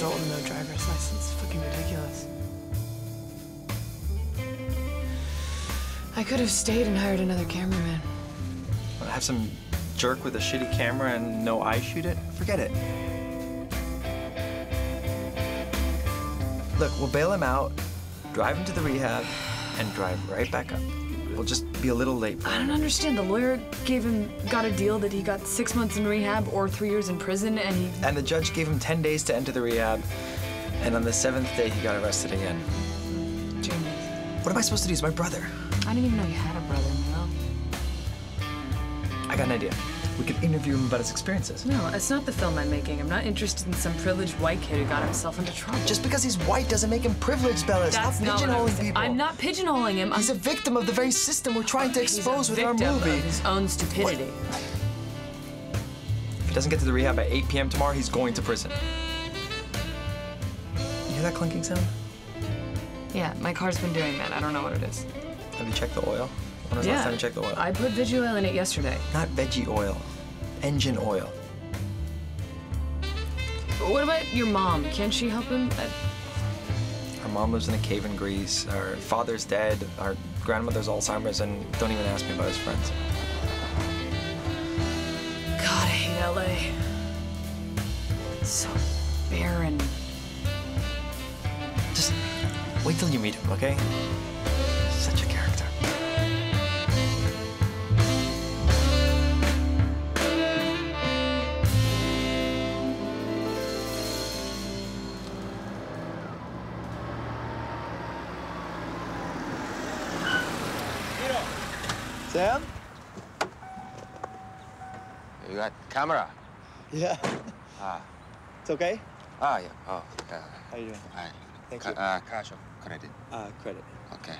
old and no driver's license. Fucking ridiculous. I could have stayed and hired another cameraman. Have some jerk with a shitty camera and no eye shoot it? Forget it. Look, we'll bail him out, drive him to the rehab, and drive right back up. We'll just be a little late. I don't understand. The lawyer gave him, got a deal that he got six months in rehab or three years in prison, and he. And the judge gave him 10 days to enter the rehab, and on the seventh day, he got arrested again. Genius. What am I supposed to do? He's my brother. I didn't even know you had a brother, Milo. I got an idea. We could interview him about his experiences. No, it's not the film I'm making. I'm not interested in some privileged white kid who got himself into trouble. Just because he's white doesn't make him privileged, Bella. That's Stop not what I'm pigeonholing people. I'm not pigeonholing him. He's a I'm victim of the very system we're trying to expose with our victim movie. Of his own stupidity. If he doesn't get to the rehab by 8 p.m. tomorrow, he's going to prison. You hear that clinking sound? Yeah, my car's been doing that. I don't know what it is. Have you checked the oil? When was yeah. last time you checked the oil? I put veggie oil in it yesterday. Not veggie oil, engine oil. What about your mom? Can't she help him? Our mom lives in a cave in Greece. Our father's dead. Our grandmother's Alzheimer's, and don't even ask me about his friends. God, I hate LA. It's so barren. Just wait till you meet him, okay? Sam? You got camera? Yeah. Ah. It's okay? Ah, yeah. Oh, yeah. How you doing? All right. Thank Ca- you. Uh, cash or credit? Uh, credit. Okay.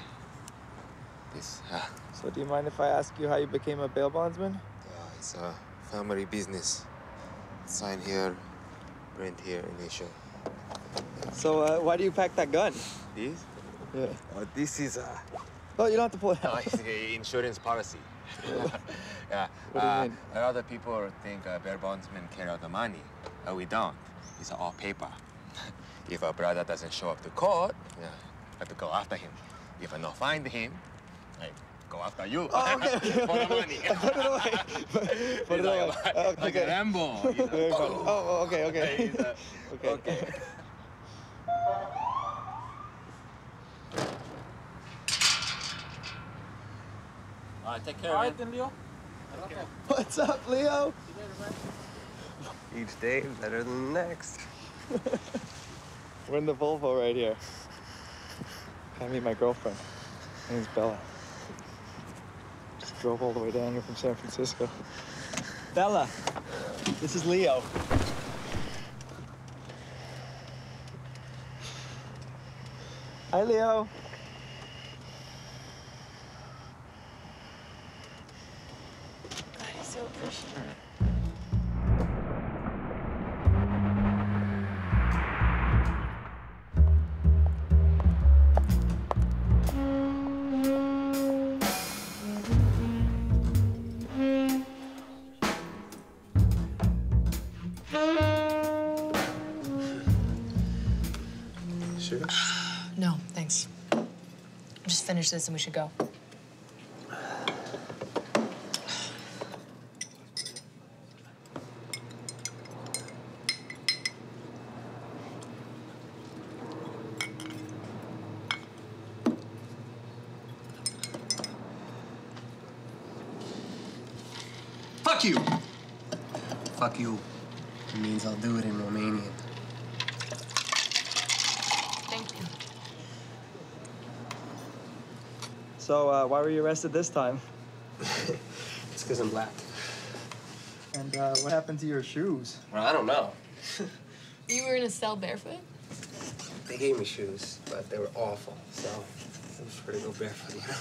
This, uh, So do you mind if I ask you how you became a bail bondsman? uh, it's a family business. Sign here, print here, initial. So uh, why do you pack that gun? This? Yeah. Oh, this is uh, Oh, you don't have to pull it no, out. it's a insurance policy. yeah. What do you uh, mean? A lot of people think uh, bail bondsmen carry out the money. Uh, we don't. It's all paper. if a brother doesn't show up to court, yeah, have to go after him. If I not find him, I go after you. Oh, okay, okay. For the money. Put it away. Put it away. like, like okay. a Rambo. you know. Oh, okay, okay. Okay. okay. All right, take care, man. then, Leo. What's up, Leo? Each day better than the next. We're in the Volvo right here. I meet my girlfriend. Her name's Bella. Just drove all the way down here from San Francisco. Bella, this is Leo. Hi, Leo. This and we should go. Fuck you! Fuck you. It means I'll do it in Romanian. Thank you. So, uh, why were you arrested this time? It's because I'm black. And uh, what happened to your shoes? Well, I don't know. You were in a cell barefoot? They gave me shoes, but they were awful, so I prefer to go barefoot, you know?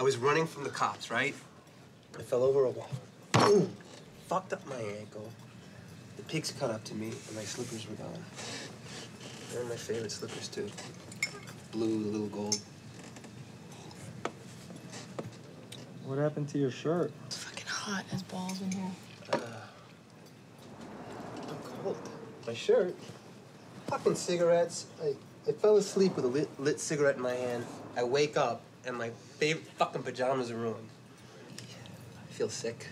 I was running from the cops, right? I fell over a wall. Boom! Fucked up my ankle. The pigs cut up to me, and my slippers were gone. They're my favorite slippers, too. Blue, little gold. What happened to your shirt? It's fucking hot as balls in here. Uh, I'm cold. my shirt. Fucking cigarettes. I, I fell asleep with a lit, lit cigarette in my hand. I wake up and my favorite fucking pajamas are ruined. I feel sick.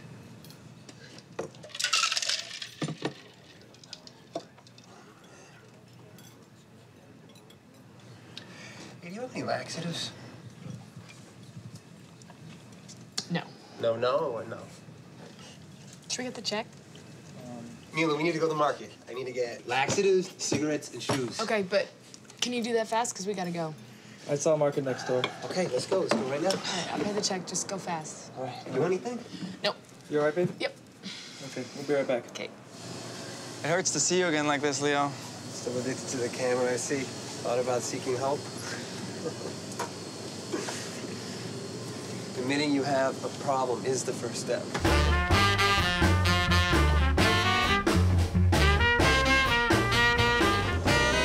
Hey, do you have any laxatives? No. No, no, or no? Should we get the check? Um, Milo, we need to go to the market. I need to get laxatives, cigarettes, and shoes. Okay, but can you do that fast? Because we gotta go. I saw a market next door. Okay, let's go. Let's go right now. All right, I'll pay the check. Just go fast. All right. You want anything? Nope. You all right, babe? Yep. Okay, we'll be right back. Okay. It hurts to see you again like this, Leo. Still addicted to the camera, I see. Thought about seeking help. Admitting you have a problem is the first step.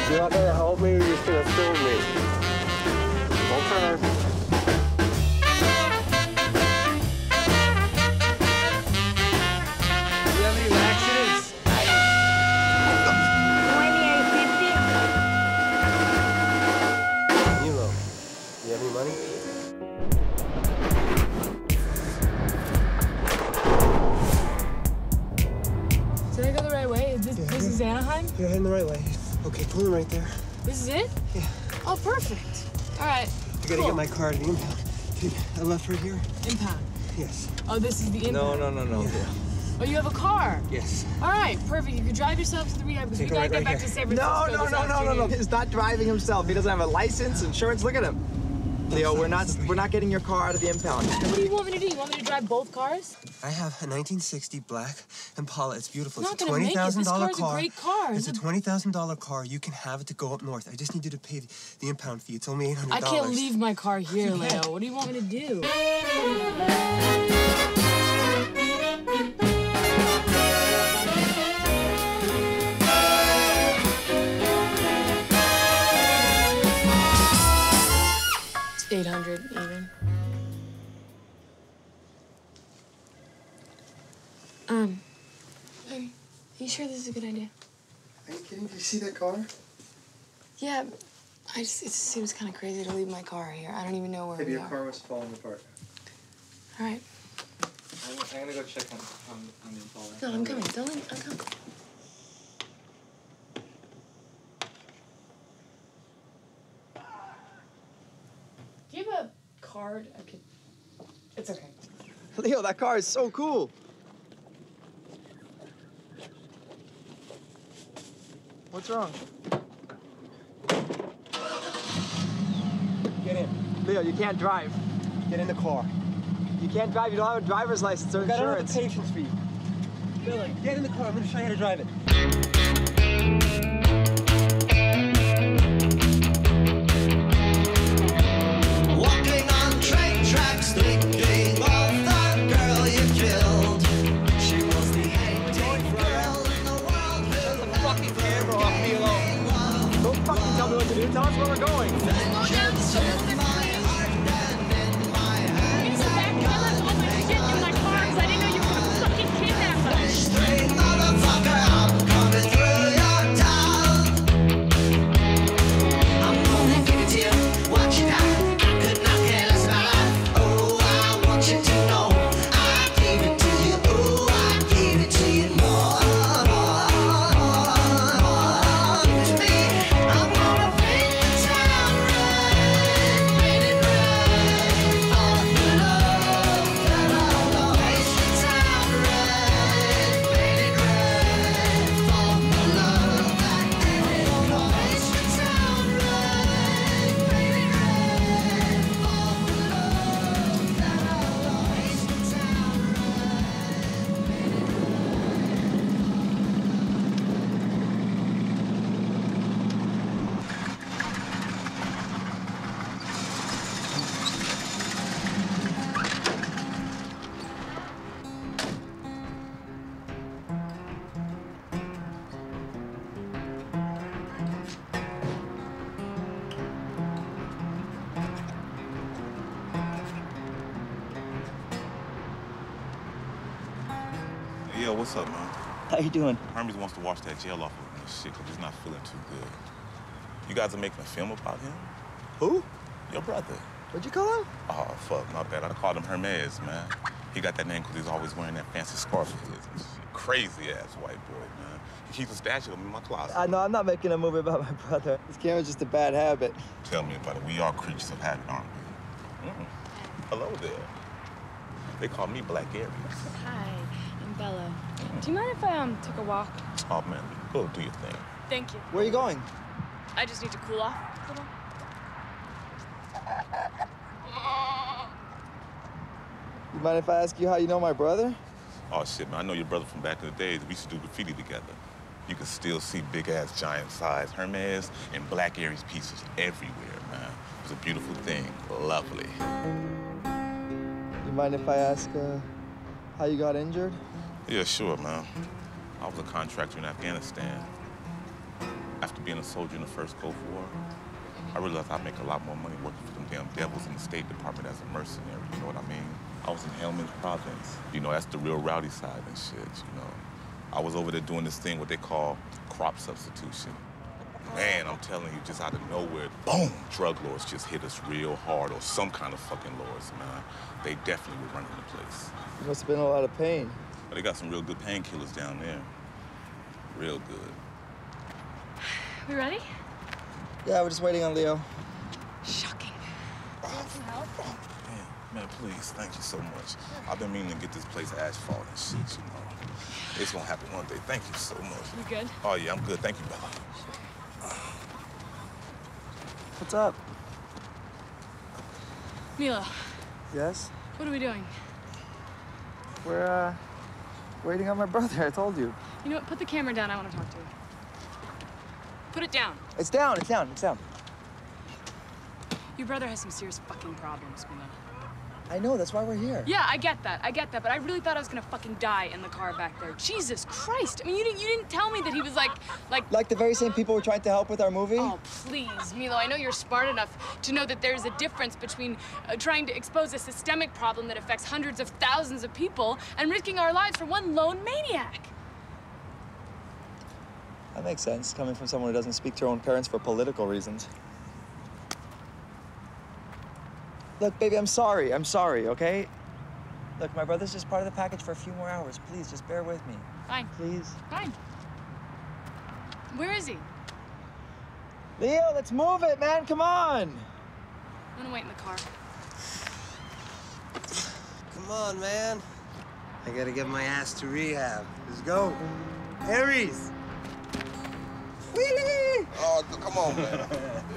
You're not gonna help me, you're just gonna film me. Right there. This is it? Yeah. Oh, perfect. All right. I gotta cool. get my car to the impound. Dude, I left right here. impound. Yes. Oh, this is the impound. No, no, no, no. Oh, you have a car. Yes. All right, perfect. You can drive yourself to the rehab because we gotta right get right back here. to San Francisco. No, no, no, no, no, no. He's not driving himself. He doesn't have a license, insurance. Look at him. Leo, we're not we're not getting your car out of the impound. What do you want me to do? You want me to drive both cars? I have a 1960 black Impala. It's beautiful. It's It's, not a gonna make it. $20,000 This a car. car. It's a $20,000 car. You can have it to go up north. I just need you to pay the, the impound fee. It's only $800. I can't leave my car here, Leo. What do you want me to do? 800 even. Um, baby, are you sure this is a good idea? Are you kidding? Did you see that car? Yeah, I just, it just seems kind of crazy to leave my car here. I don't even know where Maybe we your are. car was falling apart. All right. I'm, I'm gonna go check on, on, on the Impala. No, I'm coming. Don't leave. I'm coming. Do you have a card? I could. It's okay. Leo, that car is so cool. What's wrong? Get in. Leo, you can't drive. Get in the car. You can't drive. You don't have a driver's license or I don't have the patience for you. Billy, get in the car. I'm gonna show you how to drive it. Yo, what's up, man? How you doing? Hermes wants to wash that jail off of me. shit, because he's not feeling too good. You guys are making a film about him? Who? Your brother. What'd you call him? Oh, fuck, my bad. I called him Hermes, man. He got that name because he's always wearing that fancy scarf of his. Crazy ass white boy, man. He keeps a statue of him in my closet. I know I'm not making a movie about my brother. This camera's just a bad habit. Tell me about it. We are creatures of habit, aren't we? Mm. Hello there. They call me Black Aries. Hi, I'm Bella. Do you mind if I um took a walk? Oh, man, go do your thing. Thank you. Where are you going? I just need to cool off a little. You mind if I ask you how you know my brother? Oh, shit, man. I know your brother from back in the days. We used to do graffiti together. You can still see big ass giant size Hermes and Black Aries pieces everywhere, man. It was a beautiful thing. Lovely. You mind if I ask uh, how you got injured? Yeah, sure, man. I was a contractor in Afghanistan. After being a soldier in the first Gulf War, I realized I'd make a lot more money working for them damn devils in the State Department as a mercenary, you know what I mean? I was in Helmand Province. You know, that's the real rowdy side and shit, you know. I was over there doing this thing, what they call crop substitution. Man, I'm telling you, just out of nowhere, boom, drug lords just hit us real hard, or some kind of fucking lords, man. They definitely were running the place. You must have been a lot of pain. But they got some real good painkillers down there. Real good. We ready? Yeah, we're just waiting on Leo. Shocking. Man, man, please, thank you so much. I've been meaning to get this place asphalt and shit, you know. It's gonna happen one day. Thank you so much. You good? Oh yeah, I'm good. Thank you, Bella. What's up? Milo, Yes? what are we doing? We're, uh, waiting on my brother, I told you. You know what? Put the camera down. I want to talk to you. Put it down. It's down, it's down, it's down. Your brother has some serious fucking problems, Milo. I know, that's why we're here. Yeah, I get that. I get that. But I really thought I was gonna fucking die in the car back there. Jesus Christ! I mean, you didn't you didn't tell me that he was like like. Like the very same people we're trying to help with our movie? Oh please, Milo. I know you're smart enough to know that there's a difference between uh, trying to expose a systemic problem that affects hundreds of thousands of people and risking our lives for one lone maniac. That makes sense, coming from someone who doesn't speak to her own parents for political reasons. Look, baby, I'm sorry. I'm sorry, okay? Look, my brother's just part of the package for a few more hours. Please, just bear with me. Fine. Please. Fine. Where is he? Leo, let's move it, man. Come on. I'm gonna wait in the car. Come on, man. I gotta get my ass to rehab. Let's go. Aries! Wheelie! Oh, come on, man.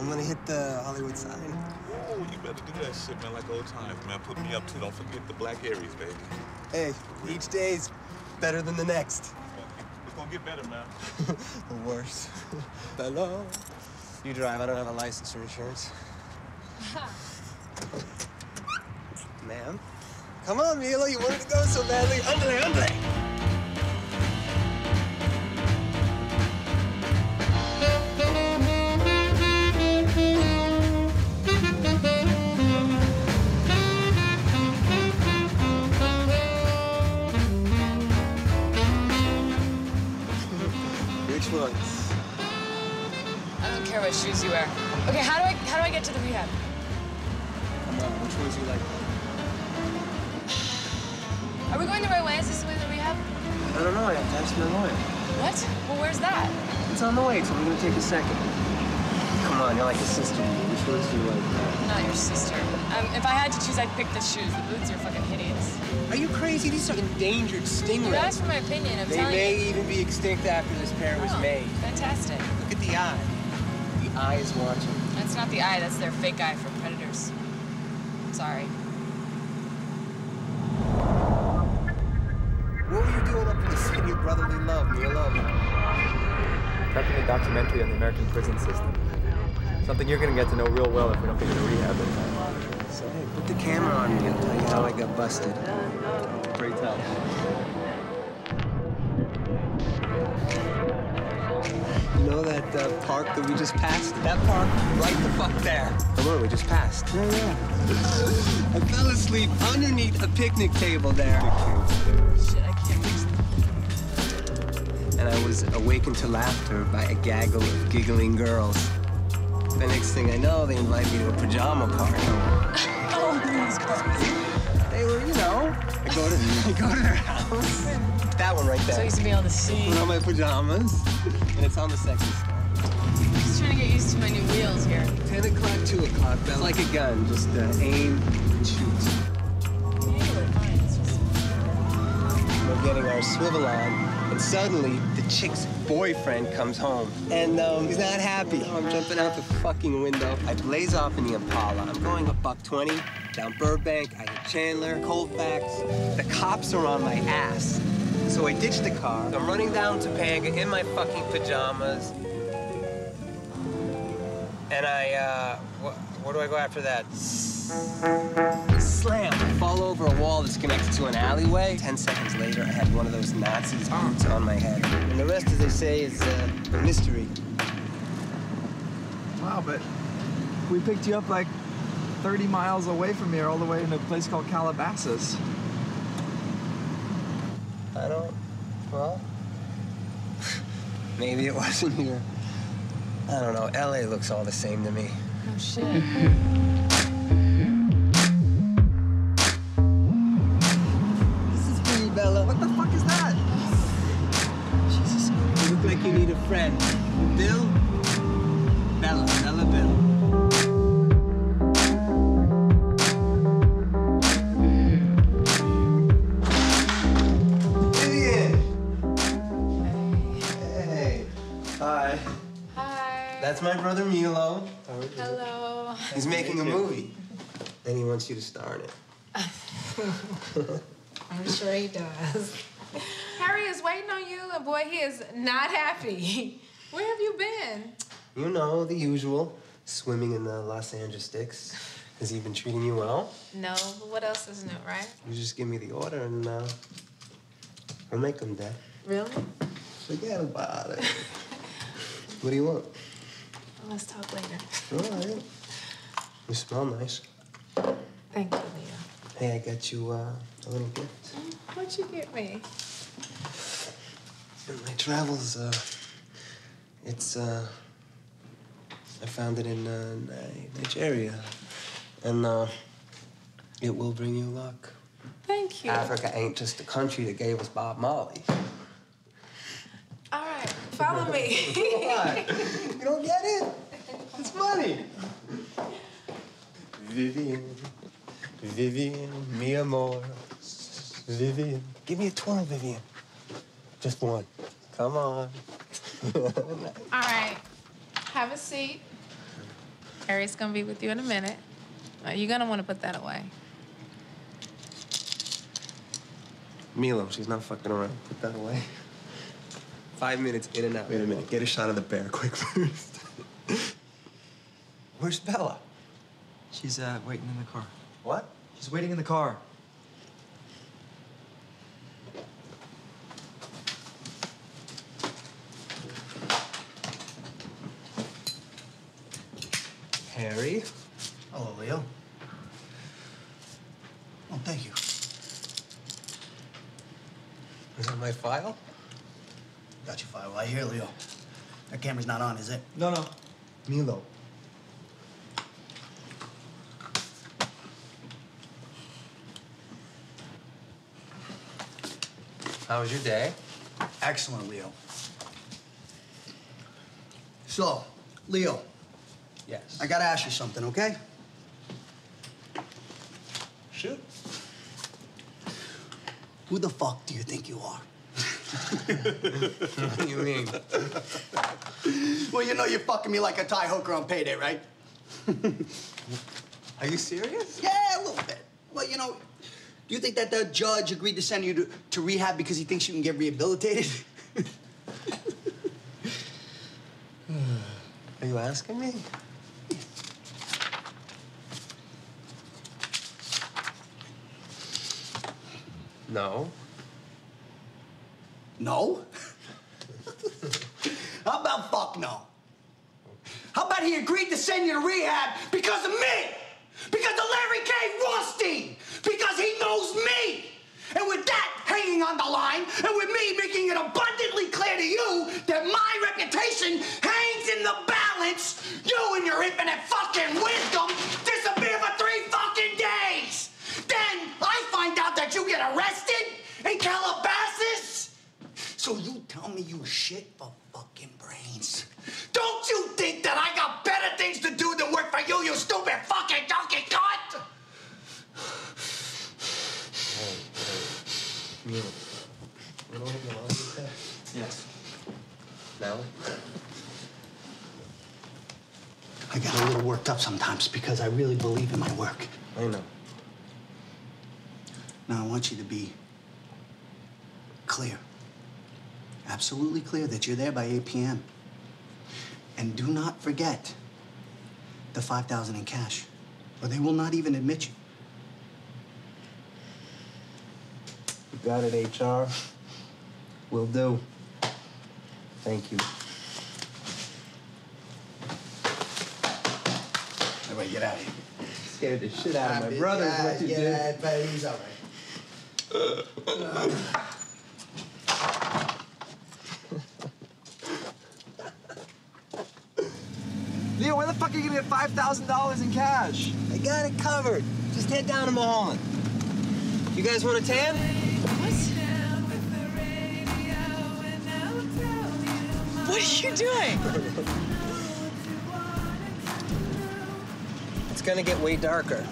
I'm gonna hit the Hollywood sign. Oh, you better do that shit, man, like old times, man. Put me up too. Don't forget the Black Aries, baby. Hey, each day's better than the next. It's gonna get better, man. the worst. Hello. You drive. I don't have a license or insurance. Ma'am? Come on, Milo. You wanted to go so badly. Andre, Andre. Which ones? I don't care what shoes you wear. Okay, how do I how do I get to the rehab? Come on, which ones you like? Are we going the right way? Is this the way to the rehab? I don't know. I have to ask my lawyer. What? Well, where's that? It's on the way. so It's only gonna take a second. Come on, you're like a sister. to. Which ones do you like? I'm not your sister. Um, if I had to choose, I'd pick the shoes. The boots are fucking hideous. Are you crazy? These are endangered stingrays. You asked for my opinion. I'm They telling may you. even be extinct after this pair was Oh, made. Fantastic. Look at the eye. The eye is watching. That's not the eye. That's their fake eye for predators. Sorry. What were you doing up in the city of brotherly love, Milo? Prepping a documentary on the American prison system. Something you're gonna get to know real well if we don't get you to rehab in time. So, hey, put the camera on me. I'll tell you how I got busted. Great tell. You know that uh, park that we just passed? That park, right the fuck there. The one we just passed. Yeah, yeah. I fell asleep underneath a picnic table there. Shit, I can't reach And I was awakened to laughter by a gaggle of giggling girls. The next thing I know, they invite me to a pajama party. I go to, I go to their house. That one right there. So used to be able to see. Put on my pajamas, and it's on the second story. Just trying to get used to my new wheels here. 10 o'clock, 2 o'clock, Bella. Like a gun, just uh, aim and shoot. We're getting our swivel on, and suddenly the chick's boyfriend comes home. And um, he's not happy. I'm jumping out the fucking window. I blaze off in the Impala. I'm going a buck 20 down Burbank. I hit Chandler, Colfax. The cops are on my ass. So I ditch the car. I'm running down Topanga in my fucking pajamas. And I, uh, where do I go after that? Slam! I fall over a wall that's connected to an alleyway. Ten seconds later, I had one of those Nazis boots on my head. And the rest, as they say, is uh, a mystery. Wow, but we picked you up like 30 miles away from here, all the way in a place called Calabasas. I don't, well, maybe it wasn't here. I don't know. LA looks all the same to me. Oh, shit. That's my brother Milo. Hello. He's making a movie. And he wants you to star in it. I'm sure he does. Harry is waiting on you, and boy, he is not happy. Where have you been? You know, the usual. Swimming in the Los Angeles sticks. Has he been treating you well? No, but what else is new, right? You just give me the order and uh, I'll make them, Dad. Really? Forget about it. what do you want? Let's talk later. All right. You smell nice. Thank you, Leah. Hey, I got you uh, a little gift. What'd you get me? In my travels, uh, it's, uh, I found it in uh, Ni- Nigeria. And uh, it will bring you luck. Thank you. Africa ain't just a country that gave us Bob Marley. All right, follow me. What? You don't get it? It's money. Vivian, Vivian, mi amor, Vivian. Give me a twirl, Vivian. Just one. Come on. All right, have a seat. Harry's gonna be with you in a minute. Uh, You're gonna want to put that away. Milo, she's not fucking around. Put that away. Five minutes in and out. Wait a minute. Get a shot of the bear quick first. Where's Bella? She's uh, waiting in the car. What? She's waiting in the car. Harry? Hello, Leo. Oh, thank you. Is that my file? Got your file right here, Leo. That camera's not on, is it? No, no. Milo. How was your day? Excellent, Leo. So, Leo, Yes. I gotta ask you something, okay? Shoot. Who the fuck do you think you are? What do you mean? Well, you know you're fucking me like a Thai hooker on payday, right? Are you serious? Yeah, a little bit. Well, you know, do you think that the judge agreed to send you to, to rehab because he thinks you can get rehabilitated? Are you asking me? No. No? How about fuck no? How about he agreed to send you to rehab because of me? Because of Larry K. Rothstein! Because he knows me! And with that hanging on the line, and with me making it abundantly clear to you that my reputation hangs in the balance, you and your infinite fucking wisdom disappear for three fucking days! Then I find out that you get arrested in Calabasas! So you tell me you shit for fucking brains. Don't you think that I got better things to do than work for you, you stupid fucking donkey cunt? Hey, hey. You, you know what you want to? Yes. Now? I get a little worked up sometimes because I really believe in my work. I know. Now I want you to be clear. Absolutely clear that you're there by 8 p.m. And do not forget the 5,000 in cash, or they will not even admit you. You got it, HR. Will do. Thank you. Everybody get out of here. Scared the shit out of my brother. is what you did. Yeah, but he's all right. where the fuck are you gonna get five thousand dollars in cash? I got it covered. Just head down to Mulholland. You guys want a tan? What are you doing? It's gonna get way darker.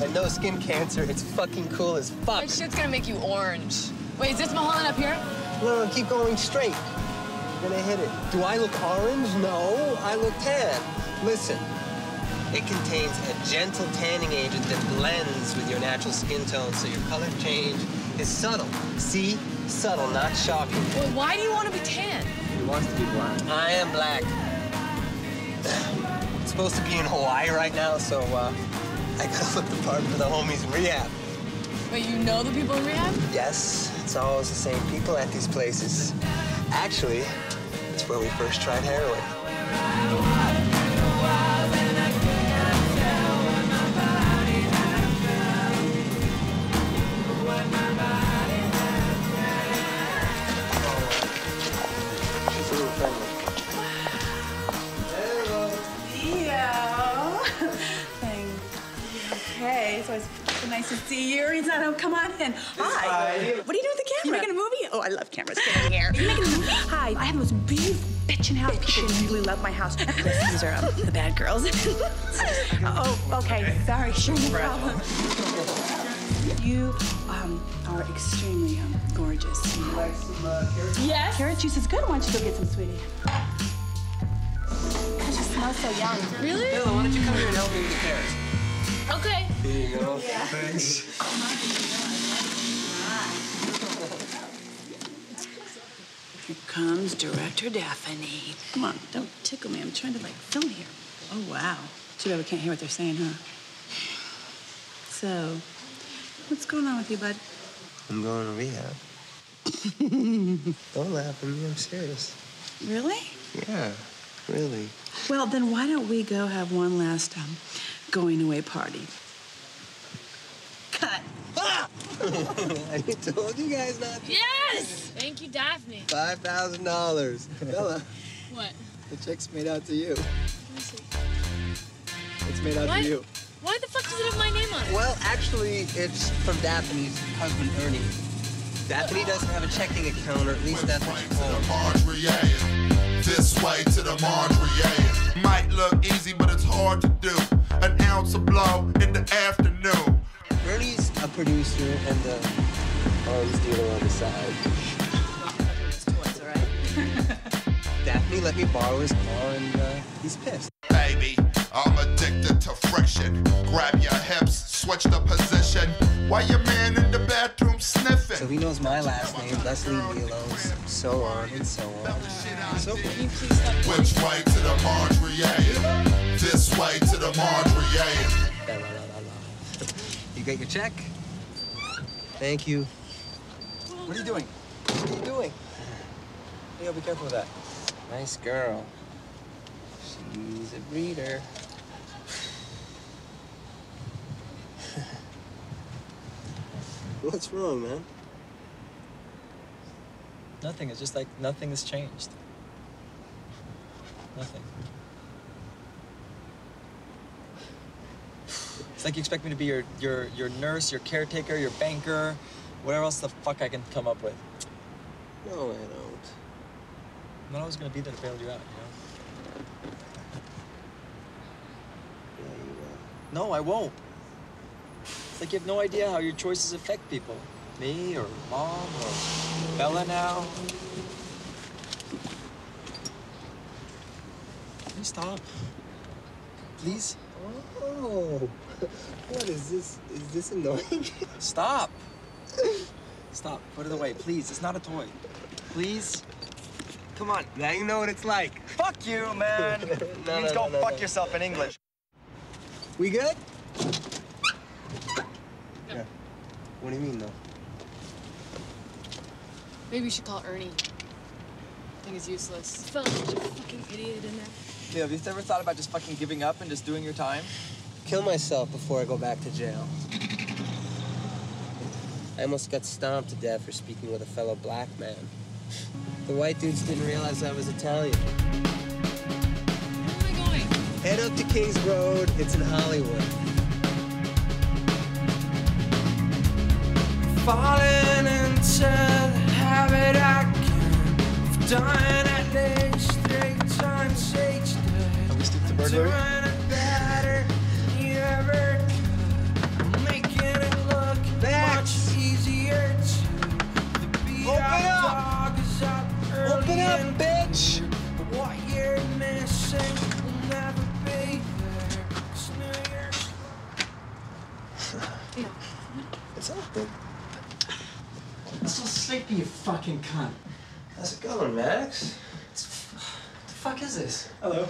And no skin cancer. It's fucking cool as fuck. That shit's gonna make you orange. Wait, is this Mulholland up here? No, no, keep going straight. You're gonna hit it. Do I look orange? No, I look tan. Listen, it contains a gentle tanning agent that blends with your natural skin tone, so your color change is subtle. See? Subtle, not shocking. Well, why do you want to be tan? He wants to be black. I am black. I'm supposed to be in Hawaii right now, so uh, I gotta look the part for the homies in rehab. Wait, you know the people in rehab? Yes, it's always the same people at these places. Actually, it's where we first tried heroin. Nice to see you. He's not home. Come on in. Hi. Hi. What are you doing with the camera? You making a movie? Oh, I love cameras. Get in here. Are you making a movie? Hi. I have the most beautiful bitchin' house. People really love my house. These are um, the bad girls. oh, okay. Sorry. Sure, no problem. You um, are extremely um, gorgeous. Yes. Carrot juice is good. Why don't you go get some, sweetie? You smell so young. Really? Bella, why don't you come here and help me with the carrots? Okay. Here you go. Yeah. Thanks. Here comes Director Daphne. Come on, don't tickle me. I'm trying to like film here. Oh wow. Too bad we can't hear what they're saying, huh? So, what's going on with you, bud? I'm going to rehab. Don't laugh at me, I'm serious. Really? Yeah, really. Well, then why don't we go have one last um, going away party? Cut. I told you guys not to. Yes! Thank you, Daphne. Five thousand dollars. Bella, What? The check's made out to you. Let me see. It's made out What? to you. Why the fuck does it have my name on it? Well, actually, it's from Daphne's husband, Ernie. Daphne doesn't have a checking account, or at least that's what she told me. This way to the Mondrian. Might look easy, but it's hard to do. An ounce of blow in the afternoon. Ernie's a producer and the arms dealer on the side. Toys, all right? Daphne let me borrow his car, and uh, he's pissed. Baby, I'm addicted to friction. Grab your hips, switch the position. While your man in the bathroom sniffing. So he knows my last name, Leslie leave me alone, so on and so on. So Which way to the Mondrian? This way to the Mondrian. You got your check? Thank you. What are you doing? What are you doing? Leo, be careful with that. Nice girl. She's a breeder. What's wrong, man? Nothing. It's just like nothing has changed. Nothing. It's like you expect me to be your your your nurse, your caretaker, your banker, whatever else the fuck I can come up with. No, I don't. I'm not always gonna be there to bail you out, you know? No, I won't. It's like you have no idea how your choices affect people. Me or mom or Bella now. Please stop. Please. Oh, what is this? Is this annoying? Stop. Stop. Put it away, please. It's not a toy. Please. Come on. now you know what it's like. Fuck you, man. No, means no, go no, no, fuck no. yourself in English. We good? Yeah. What do you mean, though? Maybe we should call Ernie. I think is useless. Felt such a fucking idiot in there. Leo, have you ever thought about just fucking giving up and just doing your time? Kill myself before I go back to jail. I almost got stomped to death for speaking with a fellow black man. The white dudes didn't realize I was Italian. Head up to Kings Road. It's in Hollywood. Falling into the habit I can dying at least three times each day. Are we stick to burglary? Doing it better I'm still sleepy, you fucking cunt. How's it going, Max? What the fuck is this? Hello.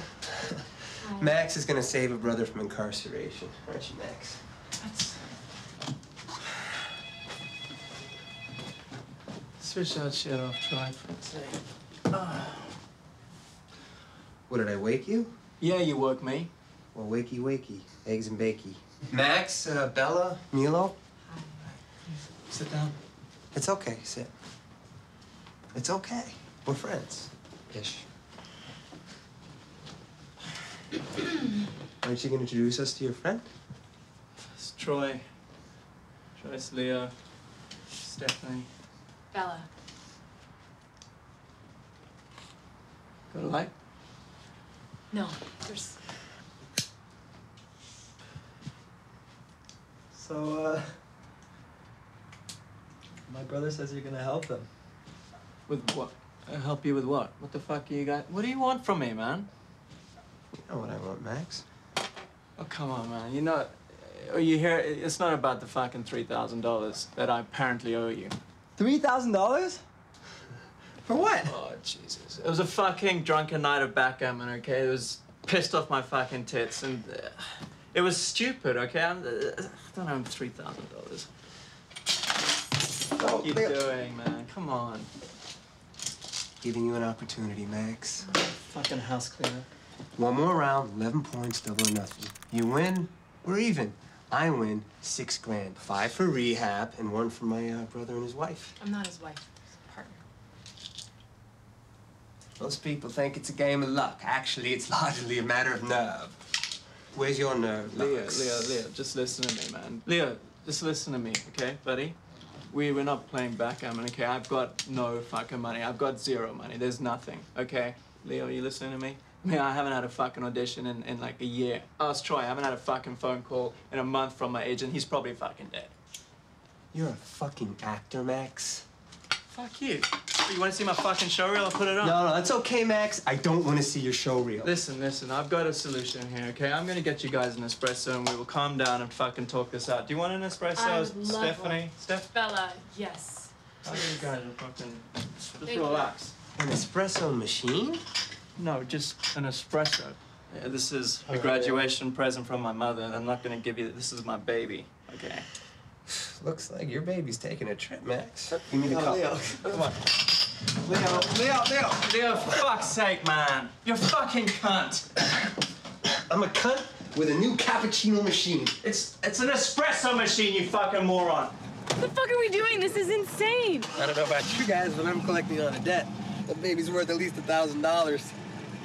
Max is gonna save a brother from incarceration, aren't you, Max? Switch that shit off, try for a second. What did I wake you? Yeah, you woke me. Well, wakey, wakey, eggs and bakey. Max, uh, Bella, Milo. Sit down. It's okay. Sit. It's okay. We're friends. Ish. Aren't you gonna introduce us to your friend? It's Troy. Troy's Leo. Stephanie. Bella. Got a light? No, there's. So, uh. My brother says you're gonna help him. With what? Uh, help you with what? What the fuck you got? What do you want from me, man? You know what I want, Max. Oh, come on, man. You know, are you here? It's not about the fucking $3,000 that I apparently owe you. Three thousand dollars? For what? Oh, Jesus. It was a fucking drunken night of backgammon, okay? It was pissed off my fucking tits, and uh, it was stupid, okay? I'm, uh, I don't know, $3,000. What are you doing, man? Come on. Giving you an opportunity, Max. Fucking house cleaner. One more round, 11 points, double or nothing. You win, we're even. I win, six grand. Five for rehab and one for my uh, brother and his wife. I'm not his wife. His partner. Most people think it's a game of luck. Actually, it's largely a matter of nerve. Where's your nerve, Leo, Leo, Leo, just listen to me, man. Leo, just listen to me, okay, buddy? We, we're not playing backgammon, okay? I've got no fucking money. I've got zero money. There's nothing, okay? Leo, you listening to me? I mean, I haven't had a fucking audition in, in like a year. Oh, Ask Troy, I haven't had a fucking phone call in a month from my agent. He's probably fucking dead. You're a fucking actor, Max. Fuck you. You want to see my fucking show reel? I'll put it on. No, no, that's okay, Max. I don't want to see your show reel. Listen, listen, I've got a solution here, okay? I'm gonna get you guys an espresso and we will calm down and fucking talk this out. Do you want an espresso, I would love Stephanie? one. Steph? Bella, yes. How do you guys are fucking just Thank you. relax? An espresso machine? No, just an espresso. Yeah, this is a graduation present from my mother. I'm not gonna give you this is my baby. Okay. Looks like your baby's taking a trip, Max. Give me the cup. Leo. Come on. Leo, Leo, Leo, Leo, for fuck's sake, man. You're fucking cunt. I'm a cunt with a new cappuccino machine. It's it's an espresso machine, you fucking moron. What the fuck are we doing? This is insane. I don't know about you guys, but I'm collecting on a debt. That baby's worth at least a thousand dollars.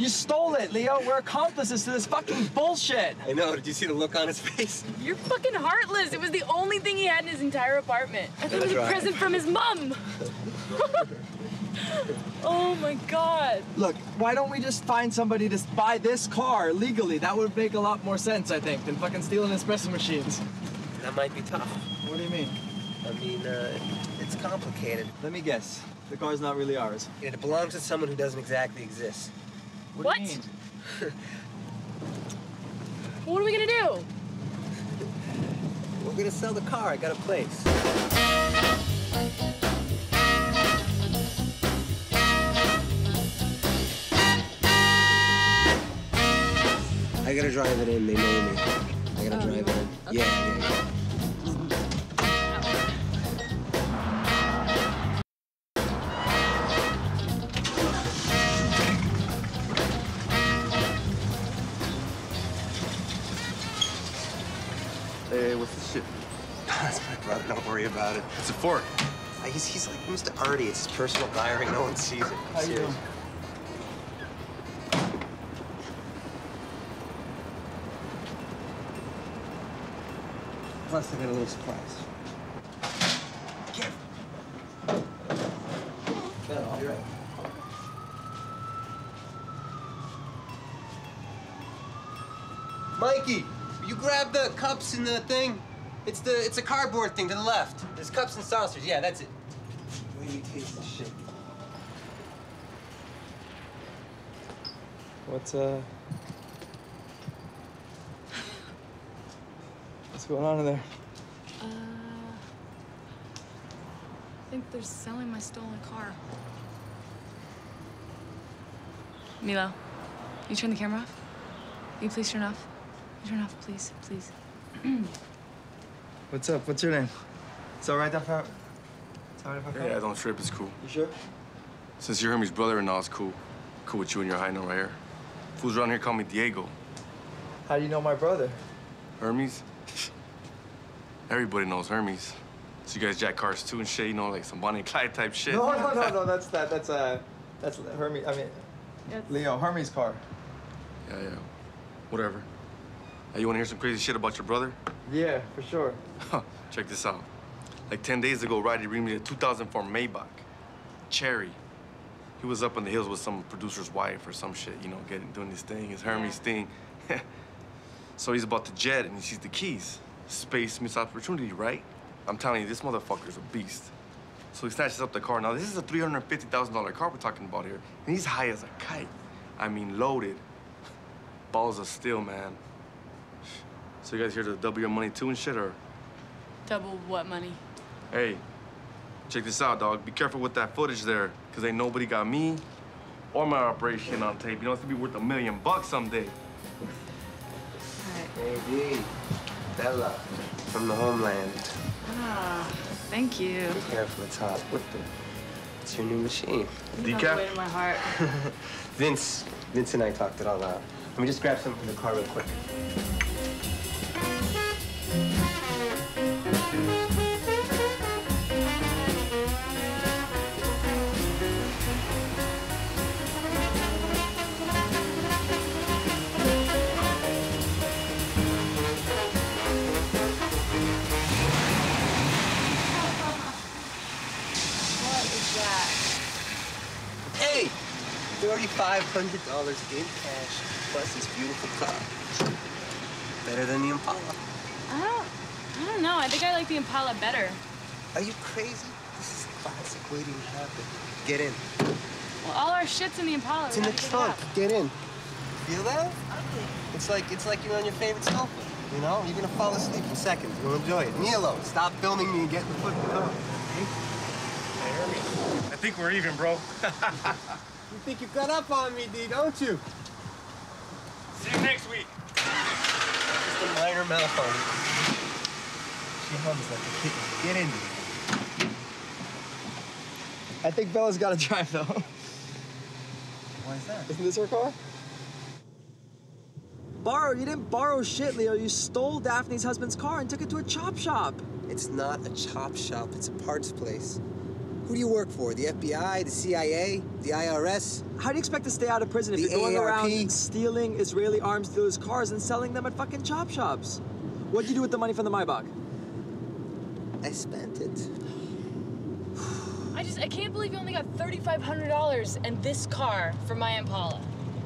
You stole it, Leo. We're accomplices to this fucking bullshit. I know. Did you see the look on his face? You're fucking heartless. It was the only thing he had in his entire apartment. I thought it was That's a present from his mom. oh my god. Look, why don't we just find somebody to buy this car legally? That would make a lot more sense, I think, than fucking stealing espresso machines. That might be tough. What do you mean? I mean, uh, it's complicated. Let me guess. The car's not really ours. It belongs to someone who doesn't exactly exist. What? mean? What are we gonna do? We're gonna sell the car. I got a place. I gotta drive it in. They know me. I gotta oh, drive it in. Yeah, yeah, yeah. About it. What's it for? Uh, He's, he's like Mr. Artie. It's his personal diary. No one sees it. How you Serious. doing? Plus, I got a little surprise. Mikey, you grab the cups and the thing. It's the it's a cardboard thing to the left. There's cups and saucers. Yeah, that's it. Wait till you taste this shit. What's uh? What's going on in there? Uh, I think they're selling my stolen car. Milo, you turn the camera off? Will you please turn off? You turn off, please, please. What's up? What's your name? It's all right if I. It's all right if I Yeah, don't trip. It's cool. You sure? Since you're Hermes' brother-in-law, it's cool. Cool with you and your high note right here. Fools around here call me Diego. How do you know my brother? Hermes? Everybody knows Hermes. So you guys jack cars too and shit, you know, like some Bonnie and Clyde type shit. No, no, no, no. That's that. That's uh, that's Hermes. I mean, Leo Hermes' car. Yeah, yeah. Whatever. Hey, you want to hear some crazy shit about your brother? Yeah, for sure. Check this out. Like 10 days ago, Roddy bring me a 2004 Maybach. Cherry. He was up in the hills with some producer's wife or some shit, you know, getting doing this thing, his Hermes thing. so he's about to jet and he sees the keys. Space meets opportunity, right? I'm telling you, this motherfucker's a beast. So he snatches up the car. Now, this is a $350,000 car we're talking about here. And he's high as a kite. I mean, loaded. Balls of steel, man. So you guys here to double your money too and shit, or? Double what money? Hey, check this out, dog. Be careful with that footage there, because ain't nobody got me or my operation on tape. You know, it's gonna be worth a million bucks someday. Hey, D. Bella, from the homeland. Ah, thank you. Be careful, it's hot. What the? It's your new machine. You know the way to my heart. Vince, Vince and I talked it all out. Let me just grab some from the car real quick. $3,500 in cash, plus this beautiful car. Better than the Impala. I don't, I don't know. I think I like the Impala better. Are you crazy? This is classic waiting to happen. Get in. Well, all our shit's in the Impala. It's We in the have to dig it trunk. Get in. Feel that? It's like it's like you're on your favorite sofa. You know, you're gonna fall asleep in seconds. You'll enjoy it. Milo, stop filming me and get in the foot in the car. I think we're even, bro. You think you got up on me, D, don't you? See you next week. Just a minor malfunction. She hums like a kitten. Get in. I think Bella's got to drive though. Why is that? Isn't this her car? Borrow? You didn't borrow shit, Leo. You stole Daphne's husband's car and took it to a chop shop. It's not a chop shop, it's a parts place. Who do you work for? The FBI, the CIA, the IRS? How do you expect to stay out of prison if The you're going AARP? around stealing Israeli arms dealers' cars and selling them at fucking chop shops? What'd you do with the money from the Maybach? I spent it. I just, I can't believe you only got $3,500 and this car for my Impala,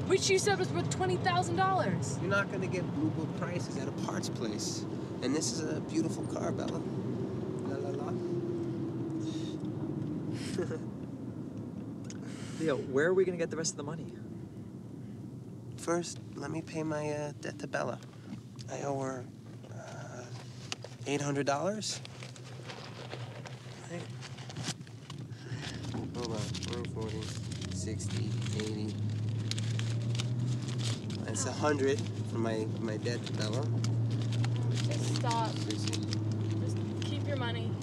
which you said was worth $20,000. You're not gonna get blue book prices at a parts place. And this is a beautiful car, Bella. La la la. Leo, where are we gonna get the rest of the money? First, let me pay my uh, debt to Bella. I owe her uh, $800. Right. Hold on. 140, 60, 80. That's 100 for my, my debt to Bella. Just stop. Just keep your money.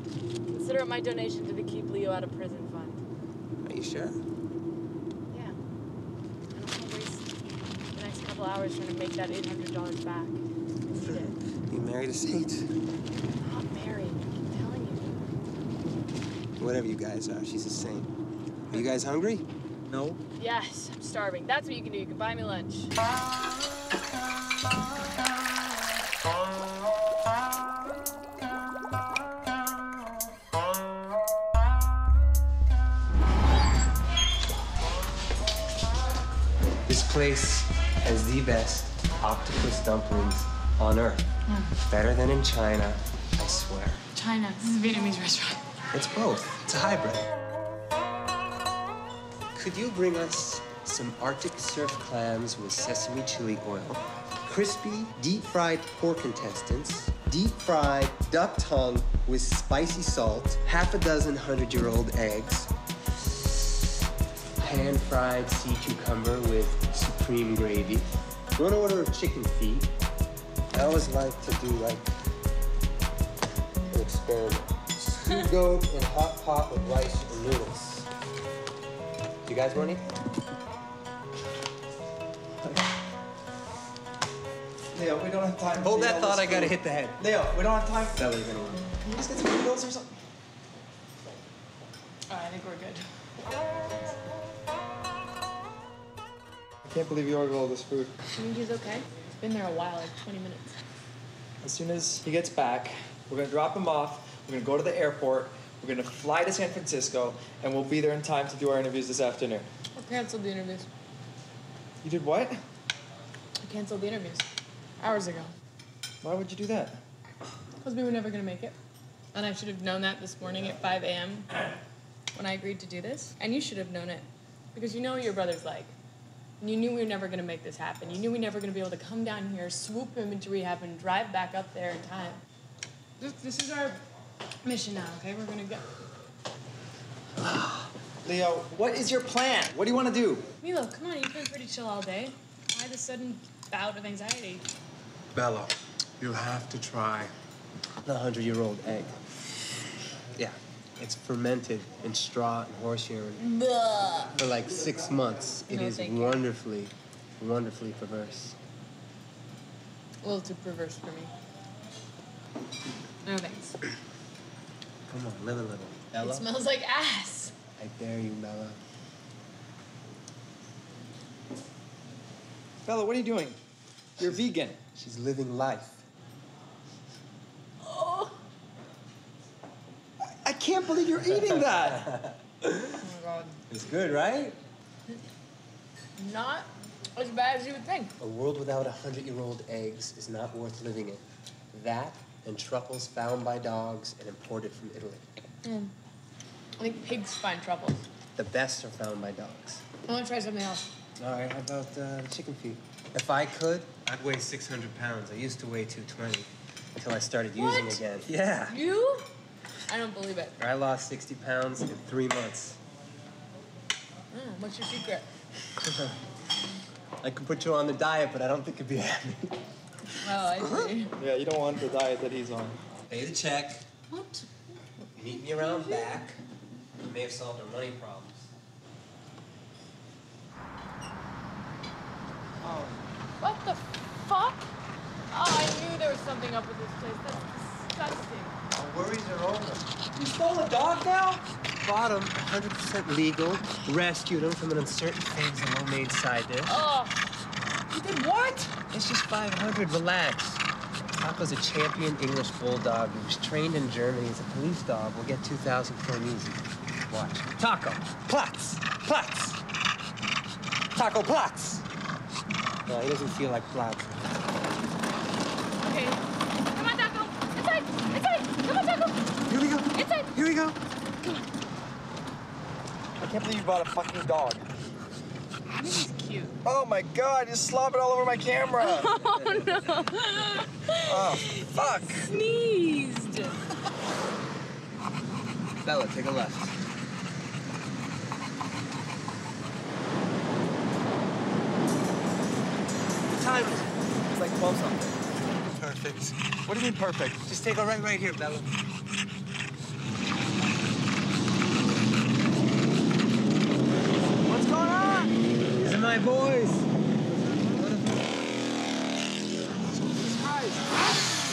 Consider it my donation to the Keep Leo Out of Prison Fund. Are you sure? Yeah. I don't want to waste the next couple hours trying to make that $800 back. I need it. You married a saint. I'm not married. I'm telling you. Whatever you guys are, she's a saint. Are you guys hungry? No. Yes, I'm starving. That's what you can do. You can buy me lunch. Place has the best octopus dumplings on earth. Hmm. Better than in China, I swear. China. This is a Vietnamese restaurant. It's both. It's a hybrid. Could you bring us some Arctic surf clams with sesame chili oil, crispy deep fried pork intestines, deep fried duck tongue with spicy salt, half a dozen hundred year old eggs, pan fried sea cucumber with supreme gravy, one order of chicken feet. I always like to do like an experiment. Stew goat and hot pot with rice and noodles. Do you guys want any? Leo, we don't have time. Hold that thought, I gotta hit the head. Leo, we don't have time. Bella, you're gonna want. Can you just get some noodles or something? All right, I think we're good. Uh, I can't believe you ordered all this food. I think he's okay. It's been there a while, like 20 minutes. As soon as he gets back, we're gonna drop him off. We're gonna go to the airport. We're gonna fly to San Francisco, and we'll be there in time to do our interviews this afternoon. I canceled the interviews. You did what? I canceled the interviews hours ago Why would you do that? because we were never going to make it. And I should have known that this morning at 5 a.m. when I agreed to do this. And you should have known it because you know what your brother's like. And you knew we were never going to make this happen. You knew we were never going to be able to come down here, swoop him into rehab, and drive back up there in time. This, this is our mission now, okay? We're going to go. Leo, what is your plan? What do you want to do? Milo, come on, you've been pretty chill all day. Why the sudden bout of anxiety? Bella, you have to try the hundred year old egg. Yeah, it's fermented in straw and horse urine Blah. for like six months. It No, is thank you. wonderfully, wonderfully perverse. A little too perverse for me. No thanks. Come on, live a little. Bella, It smells like ass. I dare you, Bella. Bella, what are you doing? You're vegan. She's living life. Oh. I can't believe you're eating that. Oh my god. It's good, right? Not as bad as you would think. A world without a hundred-year-old eggs is not worth living in. That and truffles found by dogs and imported from Italy. Mm. I think pigs find truffles. The best are found by dogs. I want to try something else. All right, how about uh, the chicken feet? If I could, I'd weigh 600 pounds. I used to weigh 220 until I started using What? again. Yeah. You? I don't believe it. I lost 60 pounds in three months. Mm, what's your secret? I could put you on the diet, but I don't think you'd be happy. Oh, I see. Yeah, you don't want the diet that he's on. Pay the check. What? Meet me around back. It may have solved our money problems. Oh, what the fuck? Oh, I knew there was something up with this place. That's disgusting. Worries are over. You stole a dog now? Bought him, 100% legal. Rescued him from an uncertain phase of homemade side dish. Oh, You did what? It's just 500. Relax. Taco's a champion English bulldog. He was trained in Germany as a police dog. We'll get 2,000 for him easy. Watch. Taco. Platz. Platz. Taco Platz. No, he doesn't feel like Platz. okay. Come on, Taco. Inside. Inside. Come on, Taco. Here we go. Inside. Here we go. I can't believe you bought a fucking dog. I think cute. Oh my god, you slobbed it all over my camera. Oh, no. oh, fuck. Sneezed. Bella, take a left. What time is it? It's like 12 something. Perfect. What do you mean perfect? Just take a right right here, Bella. What's going on? These are my boys.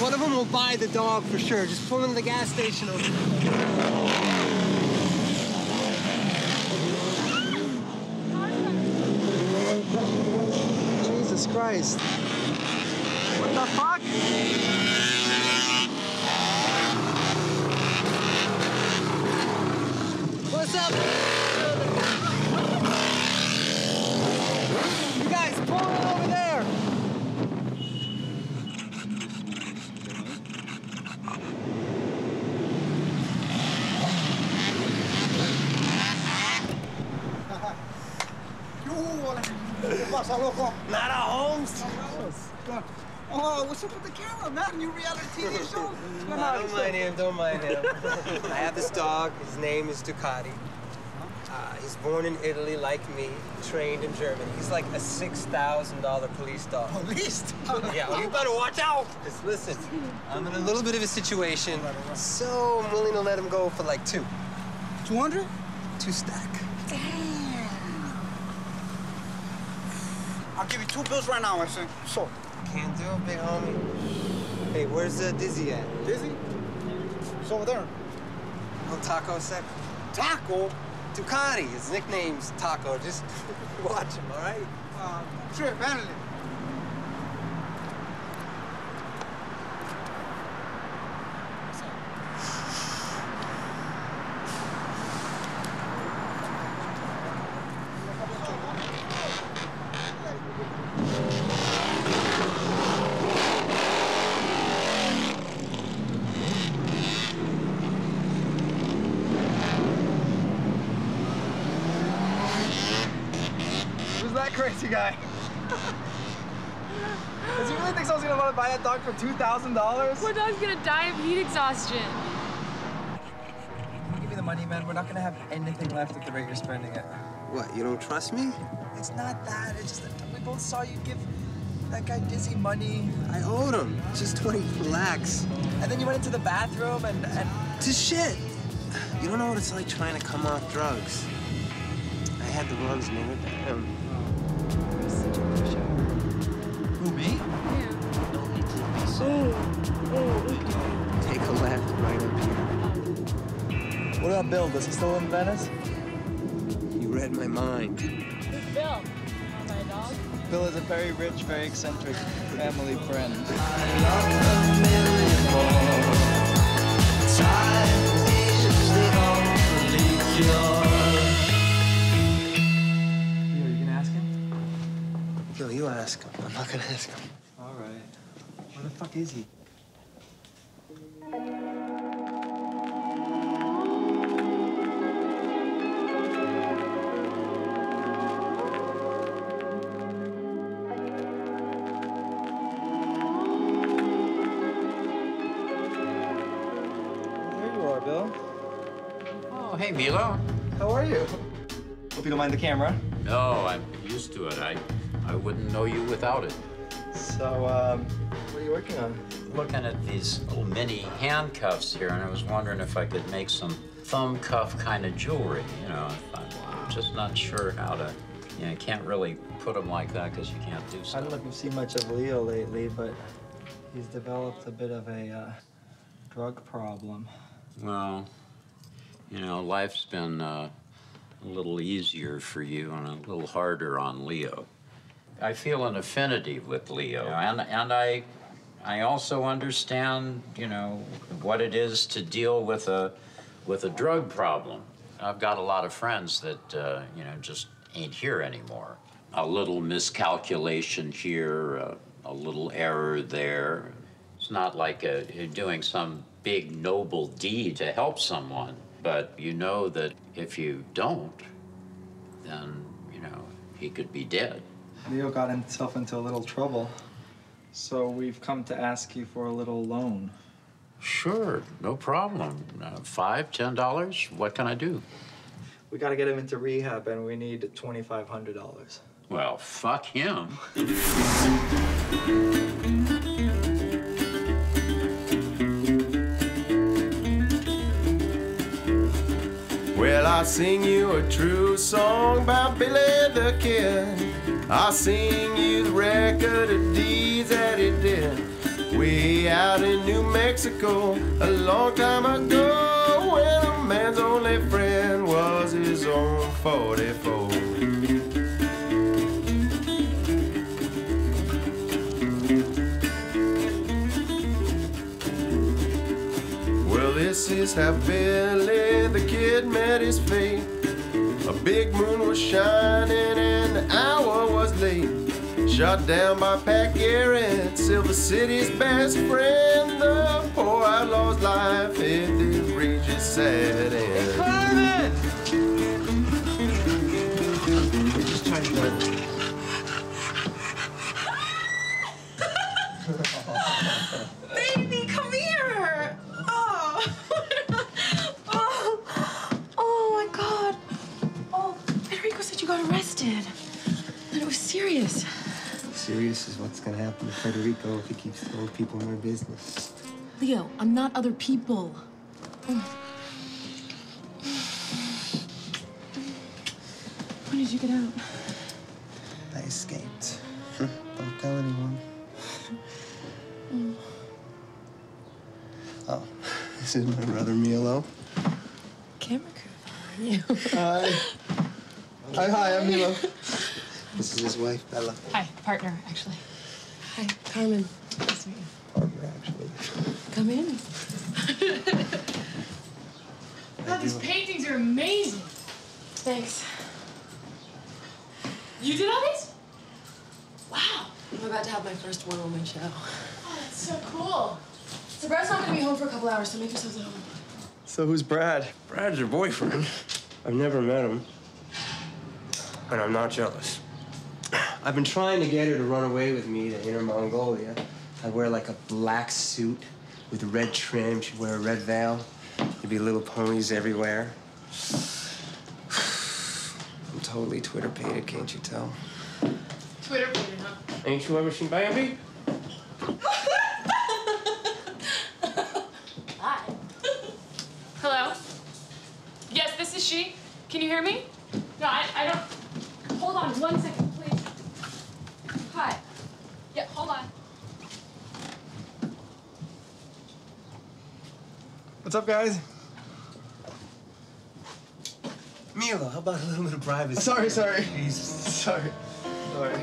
One of them will buy the dog for sure. Just pull into the gas station over there. Jesus Christ. What the fuck? What's up? You guys, pull it over there. ¿Qué pasa, loco? Not a Holmes. Oh, what's up with the camera, man? New reality TV show? What's going? Don't mind him, don't mind him. I have this dog. His name is Ducati. Uh, he's born in Italy, like me, trained in Germany. He's like a $6,000 police dog. Police dog? Yeah, well, you better watch out. Just listen, I'm in a little bit of a situation, so I'm willing to let him go for like two. 200? Two stack. Damn. I'll give you two bills right now, I say. So. Can't do it, big homie. Hey, where's uh, Dizzy at? Dizzy? It's over there. No taco sec? Taco? Ducati. His nickname's Taco. Just watch him, all right? Uh, sure, handle it. Who's that crazy guy? Does he really think someone's gonna want to buy that dog for $2,000? Poor dog's gonna die of heat exhaustion. Give me the money, man. We're not gonna have anything left at the rate you're spending it. What, you don't trust me? It's not that. It's just that we both saw you give that guy Dizzy money. I owed him. Just 20, relax. And then you went into the bathroom and, and To shit. You don't know what it's like trying to come off drugs. I had the runs, nigga. Damn. Um, about Bill? Does he still live in Venice? You read my mind. Who's Bill? My dog? Bill is a very rich, very eccentric family friend. Leo, you gonna ask him? Yo, you ask him. I'm not gonna ask him. All right. Where the fuck is he? Milo. How are you? Hope you don't mind the camera. No, I'm used to it. I, I wouldn't know you without it. So, um, what are you working on? looking at these little mini handcuffs here, and I was wondering if I could make some thumb cuff kind of jewelry. You know, I'm just not sure how to. You know, you can't really put them like that because you can't do I don't know if you've seen much of Leo lately, but he's developed a bit of a uh, drug problem. Well, you know, life's been uh, a little easier for you and a little harder on Leo. I feel an affinity with Leo, and and I, I also understand, you know, what it is to deal with a, with a drug problem. I've got a lot of friends that, uh, you know, just ain't here anymore. A little miscalculation here, uh, a little error there. It's not like uh you're doing some big noble deed to help someone, but you know that if you don't, then, you know, he could be dead. Leo got himself into a little trouble, so we've come to ask you for a little loan. Sure, no problem. Uh, five, ten dollars? What can I do? We got to get him into rehab, and we need twenty-five hundred dollars. Well, fuck him. Well, I sing you a true song by Billy the Kid. I'll sing you the record of deeds that he did. Way out in New Mexico, a long time ago, when a man's only friend was his own 44. This is how Billy the Kid met his fate. A big moon was shining and the hour was late. Shot down by Pat Garrett, Silver City's best friend. The poor outlaw's life it did reach its sad end. Got arrested. And it was serious. Serious is what's gonna happen to Federico if he keeps throwing people in their business. Leo, I'm not other people. When did you get out? I escaped. Don't tell anyone. Oh, this is my brother Milo. Camera crew. You. Hi. Hi, hi, I'm Milo. This is his wife, Bella. Hi, partner, actually. Hi, Carmen. Nice to meet you. Partner, actually. Come in. God, these paintings are amazing. Thanks. You did all these? Wow. I'm about to have my first one-woman show. Oh, that's so cool. So Brad's not gonna be home for a couple hours, so make yourselves at home. So who's Brad? Brad's your boyfriend. I've never met him. And I'm not jealous. I've been trying to get her to run away with me to Inner Mongolia. I'd wear like a black suit with red trim. She'd wear a red veil. There'd be little ponies everywhere. I'm totally twitterpated, can't you tell? twitterpated, huh? Ain't you ever seen Bambi? Hi. Hello? Yes, this is she. Can you hear me? No, I, I don't. Hold on one second, please. Hi. Yeah, hold on. What's up, guys? Milo, how about a little bit of privacy? Sorry, sorry. Please. Sorry. Sorry.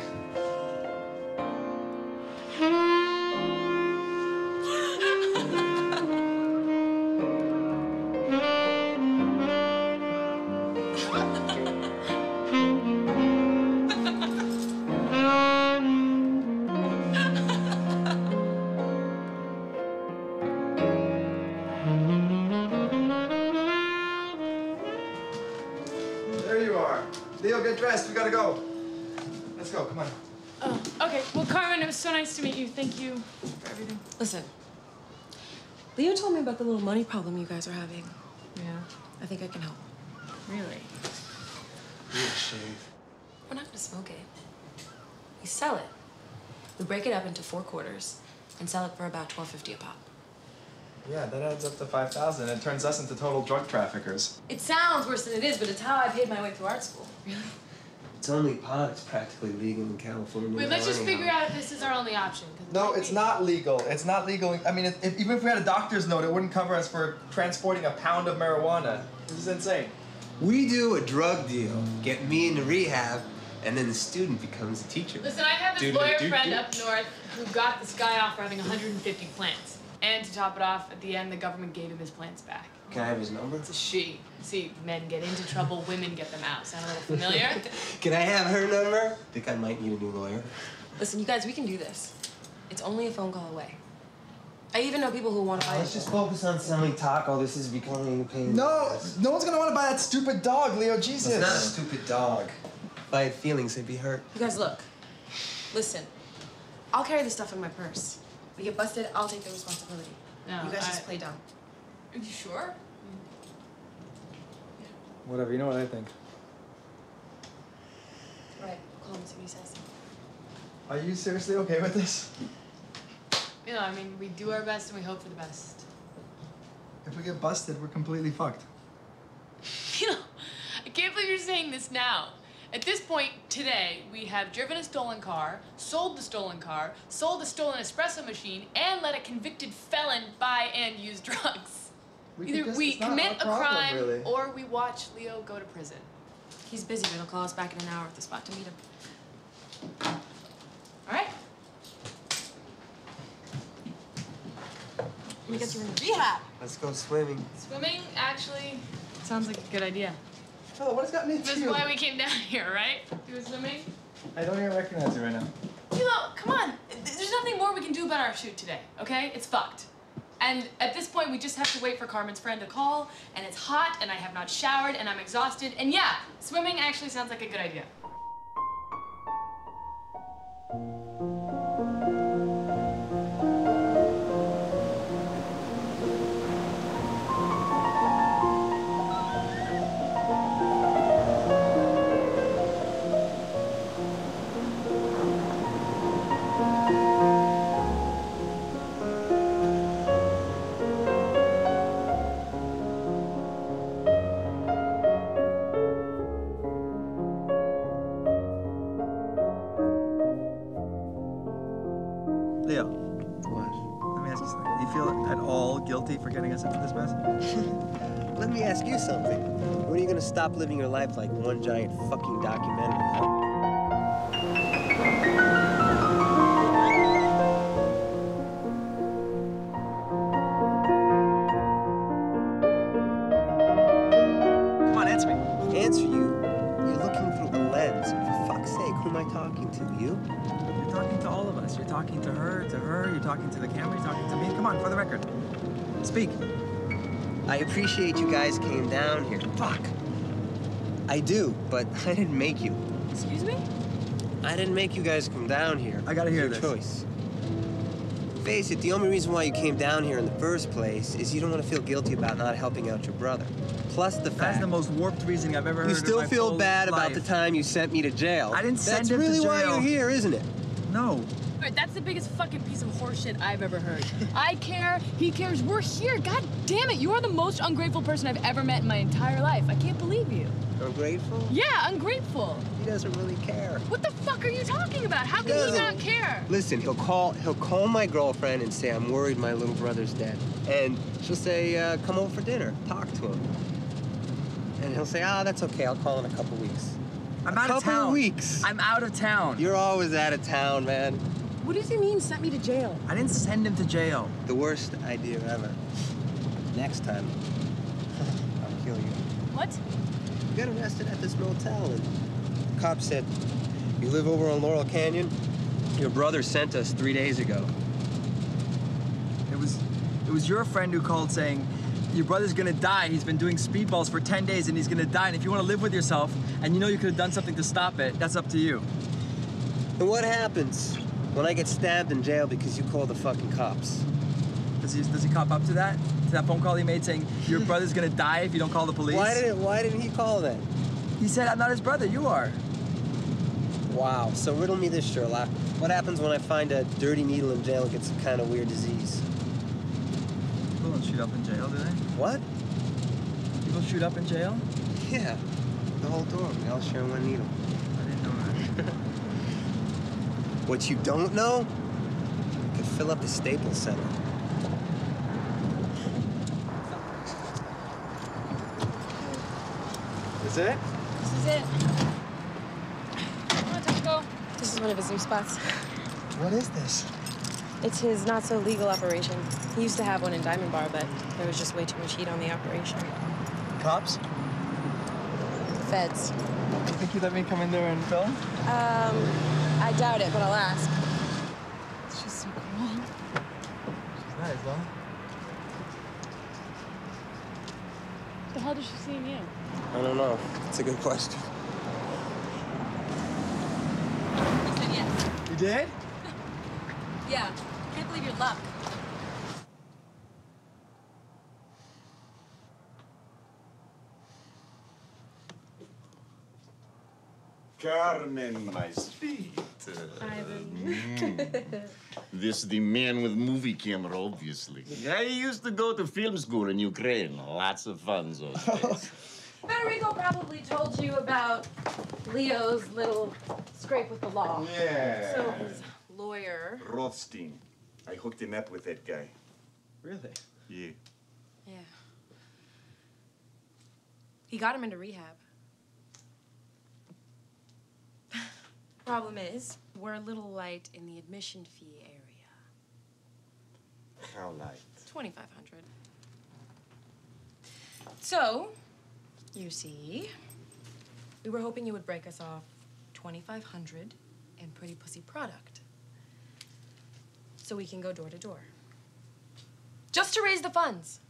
About the little money problem you guys are having. Yeah. I think I can help. Really? We're not gonna smoke it. We sell it. We break it up into four quarters, and sell it for about twelve fifty a pop. Yeah, that adds up to 5,000. It turns us into total drug traffickers. It sounds worse than it is, but it's how I paid my way through art school. It's only pot. It's practically legal in California. Wait, let's just figure out if this is our only option. No, it's not legal. It's not legal. I mean, if, if, even if we had a doctor's note, it wouldn't cover us for transporting a pound of marijuana. This is insane. We do a drug deal, get me into rehab, and then the student becomes a teacher. Listen, I have this Do, do, lawyer friend up north who got this guy off for having 150 plants. And to top it off, at the end, the government gave him his plants back. Can I have his number? It's a she. See, men get into trouble, women get them out. Sound a little familiar? Can I have her number? Think I might need a new lawyer. Listen, you guys, we can do this. It's only a phone call away. I even know people who want to uh, buy Let's it. just focus on selling taco. This is becoming a pain. in the No, ass. no one's gonna want to buy that stupid dog, Leo. Jesus. It's not a stupid dog. If I had feelings, they'd be hurt. You guys, look. Listen, I'll carry the stuff in my purse. We get busted, I'll take the responsibility. No, you guys I- just play dumb. Are you sure? Whatever. You know what I think. Right, call him, see what he says. Are you seriously okay with this? You know, I mean, we do our best and we hope for the best. If we get busted, we're completely fucked. You know, I can't believe you're saying this now. At this point today, we have driven a stolen car, sold the stolen car, sold the stolen espresso machine, and let a convicted felon buy and use drugs. We Either just- we commit a problem, crime really. or we watch Leo go to prison. He's busy, but he'll call us back in an hour at the spot to meet him. All right? Let me get you in rehab. Let's go swimming. Swimming actually sounds like a good idea. Oh, what has gotten into That's you? why we came down here, right? Do swimming. I don't even recognize you right now. You come on. There's nothing more we can do about our shoot today, okay? It's fucked. And at this point, we just have to wait for Carmen's friend to call, and it's hot, and I have not showered, and I'm exhausted. And yeah, swimming actually sounds like a good idea. One giant fucking documentary? Huh? Come on, answer me. Answer you. You're looking through a lens. For fuck's sake, who am I talking to? You? You're talking to all of us. You're talking to her, to her. You're talking to the camera. You're talking to me. Come on, for the record. Speak. I appreciate you guys came down here. Fuck. I do, but I didn't make you. Excuse me? I didn't make you guys come down here. I gotta hear Your this. choice. Face it, the only reason why you came down here in the first place is you don't want to feel guilty about not helping out your brother. Plus the fact... That's the most warped reasoning I've ever heard you in still my feel full bad about the time you sent me to jail. I didn't send That's him to jail. That's really why you're here, isn't it? No. Alright, that's the biggest fucking piece of horseshit I've ever heard. I care, he cares, we're here. God damn it, you are the most ungrateful person I've ever met in my entire life. I can't believe you. Ungrateful? Yeah, ungrateful. He doesn't really care. What the fuck are you talking about? How can he doesn't. care? Listen, he'll call he'll call my girlfriend and say I'm worried my little brother's dead, and she'll say uh, come over for dinner, talk to him, and he'll say ah that's okay, I'll call in a couple weeks. I'm a out of town. couple town. weeks. I'm out of town. You're always out of town, man. What does he mean, sent me to jail? I didn't send him to jail. The worst idea ever. Next time, I'll kill you. What? You got arrested at this motel, and the cop said, You live over on Laurel Canyon? Your brother sent us three days ago. It was it was your friend who called saying your brother's gonna die. He's been doing speedballs for 10 days and he's gonna die. And if you wanna live with yourself and you know you could have done something to stop it, that's up to you. And what happens when I get stabbed in jail because you called the fucking cops? Does he does he cop up to that? To that phone call he made saying your brother's gonna die if you don't call the police? Why didn't Why didn't he call then? He said I'm not his brother, you are. Wow. So riddle me this, Sherlock. What happens when I find a dirty needle in jail and get some kind of weird disease? People don't shoot up in jail, do they? What? People shoot up in jail? Yeah. The whole dorm. They all share one needle. I didn't know that. What you don't know? You could fill up the Staples Center. Is it? This is it. Come on, Taco. This is one of his new spots. What is this? It's his not so legal operation. He used to have one in Diamond Bar, but there was just way too much heat on the operation. Cops? Feds. You think you let me come in there and film? Um, I doubt it, but I'll ask. She's so cool. She's nice, huh? The hell did she see in you? I don't know. It's a good question. He said yes. You did? Yeah. Can't believe your luck. Carmen, my sweet. Ivan. This is the man with movie camera, obviously. I used to go to film school in Ukraine. Lots of fun those days. Federico probably told you about Leo's little scrape with the law. Yeah. So his lawyer. Rothstein. I hooked him up with that guy. Really? Yeah. Yeah. He got him into rehab. Problem is, we're a little light in the admission fee area. How light? 2500 So, you see, we were hoping you would break us off 2500 in Pretty Pussy product. So we can go door to door. Just to raise the funds.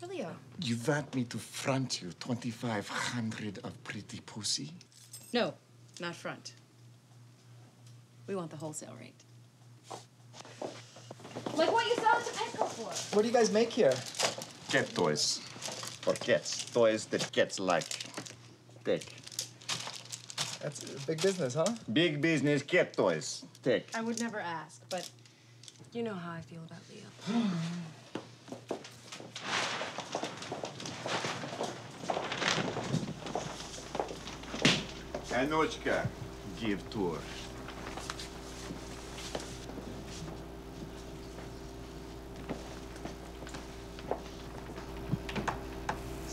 For Leo. You want me to front you 2,500 of pretty pussy? No, not front. We want the wholesale rate. Like what you sell it to Petco for. What do you guys make here? Cat toys. For cats. Toys that cats like. Take. That's a big business, huh? Big business cat toys. Take. I would never ask, but you know how I feel about Leo. Anochka, give tour.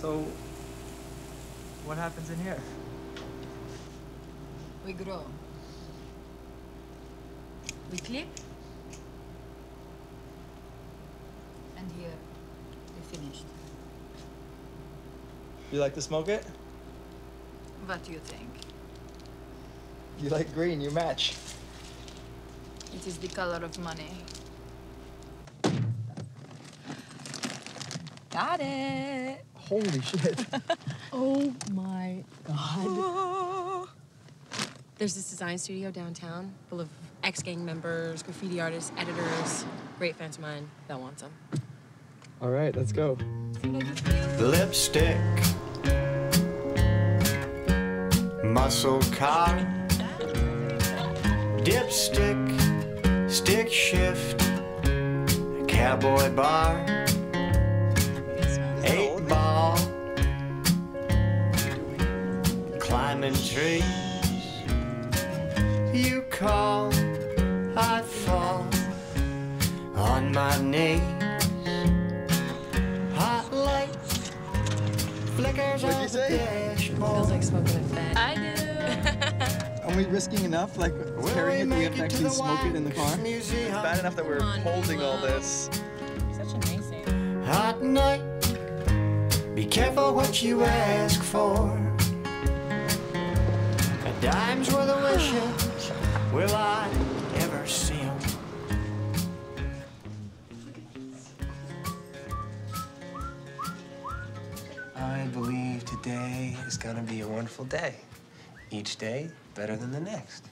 So, what happens in here? We grow. We clip. And here, we finished. You like to smoke it? What do you think? You like green, you match. It is the color of money. Got it. Holy shit. Oh my god. There's this design studio downtown full of ex gang members, graffiti artists, editors, great friends of mine that wants them. All right, let's go. lipstick, muscle car, dipstick, stick shift, cowboy bar, climbing trees. You call, I fall on my knees. Hot light flickers What'd you on the say? dashboard. Feels like smoking a fed. I do. Are we risking enough, like carrying it, do we have to actually smoke it in the car? It's bad enough that we're holding all this. Such a nice. Hot night, be careful what you ask for. A dime's worth of wishes, will I ever see 'em? I believe today is gonna be a wonderful day. Each day better than the next.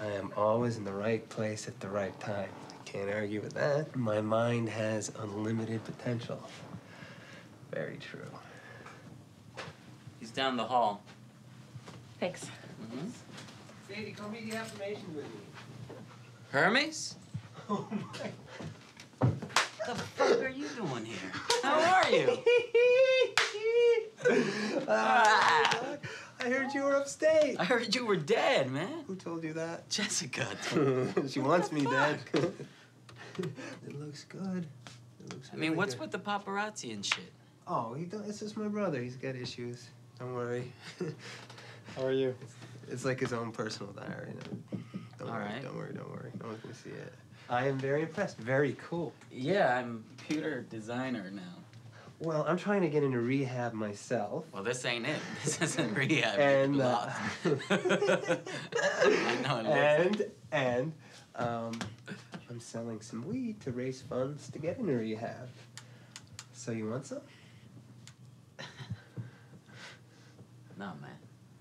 I am always in the right place at the right time. Can't argue with that. My mind has unlimited potential. Very true. He's down the hall. Thanks. Mm-hmm. Baby, come read the affirmations with me. Hermes? Oh my. What the fuck are you doing here? How are you? Ah, I heard you were upstate. I heard you were dead, man. Who told you that? Jessica. she wants me dead. it looks good. It looks I mean, really what's good. with the paparazzi and shit? Oh, he don't, it's just my brother. He's got issues. Don't worry. How are you? It's, it's like his own personal diary. You know? Don't All worry. right. Don't worry. Don't worry. No one's gonna see it. I am very impressed. Very cool. Yeah, I'm computer designer now. Well, I'm trying to get into rehab myself. Well, this ain't it. This isn't rehab. And, uh, lost. I know. it looks- and and um, I'm selling some weed to raise funds to get into rehab. So you want some? No, man.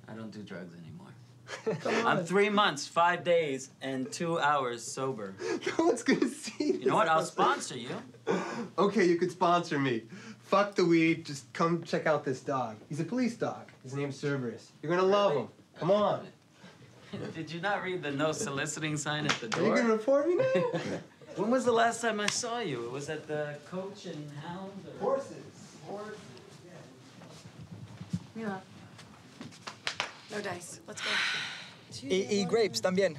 I don't do drugs anymore. I'm three months, five days, and two hours sober. No one's gonna see. You know what? I'll sponsor you. Okay, you could sponsor me. Fuck the weed. Just come check out this dog. He's a police dog. His name's Cerberus. You're gonna love him. Come on. Did you not read the no soliciting sign at the Are you door? gonna report me now? When was the last time I saw you? It was at the Coach and Hound? Or... Horses. Horses. Yeah. Milo. No dice. Let's go. Y, y grapes también.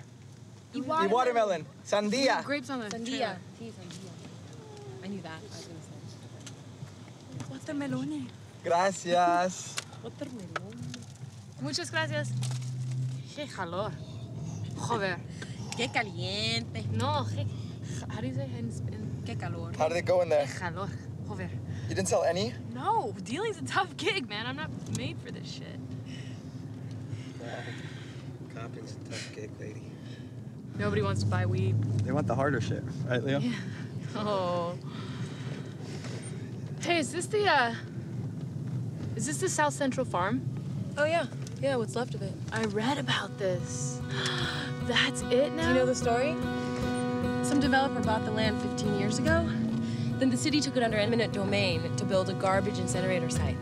Y watermelon. Sandía. Grapes on the Sandia. trailer. Sí, sandia. I knew that. I was gonna say. Watermelone. Gracias. Watermelon. Muchas gracias. Qué calor. Joder. Qué caliente. No, qué, how do you say in, in Qué calor. How did it go in there? Qué calor? Joder. You didn't sell any? No, dealing's a tough gig, man. I'm not made for this shit. Copping's a tough gig, lady. Nobody wants to buy weed. They want the harder shit, right, Leo? Yeah. Oh. Hey, is this the uh Is this the South Central Farm? Oh yeah. Yeah, what's left of it. I read about this. That's it now? Do you know the story? Some developer bought the land 15 years ago. Then the city took it under eminent domain to build a garbage incinerator site.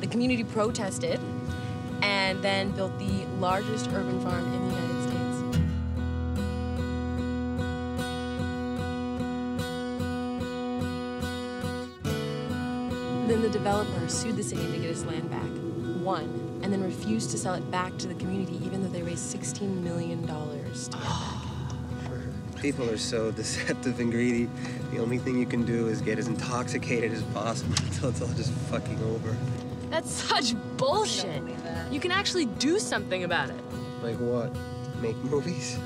The community protested and then built the largest urban farm in the United States. Then the developer sued the city to get his land back, won, and then refused to sell it back to the community even though they raised $16 million to get it back. People are so deceptive and greedy. The only thing you can do is get as intoxicated as possible until it's all just fucking over. That's such bullshit. You can actually do something about it. Like what? Make movies?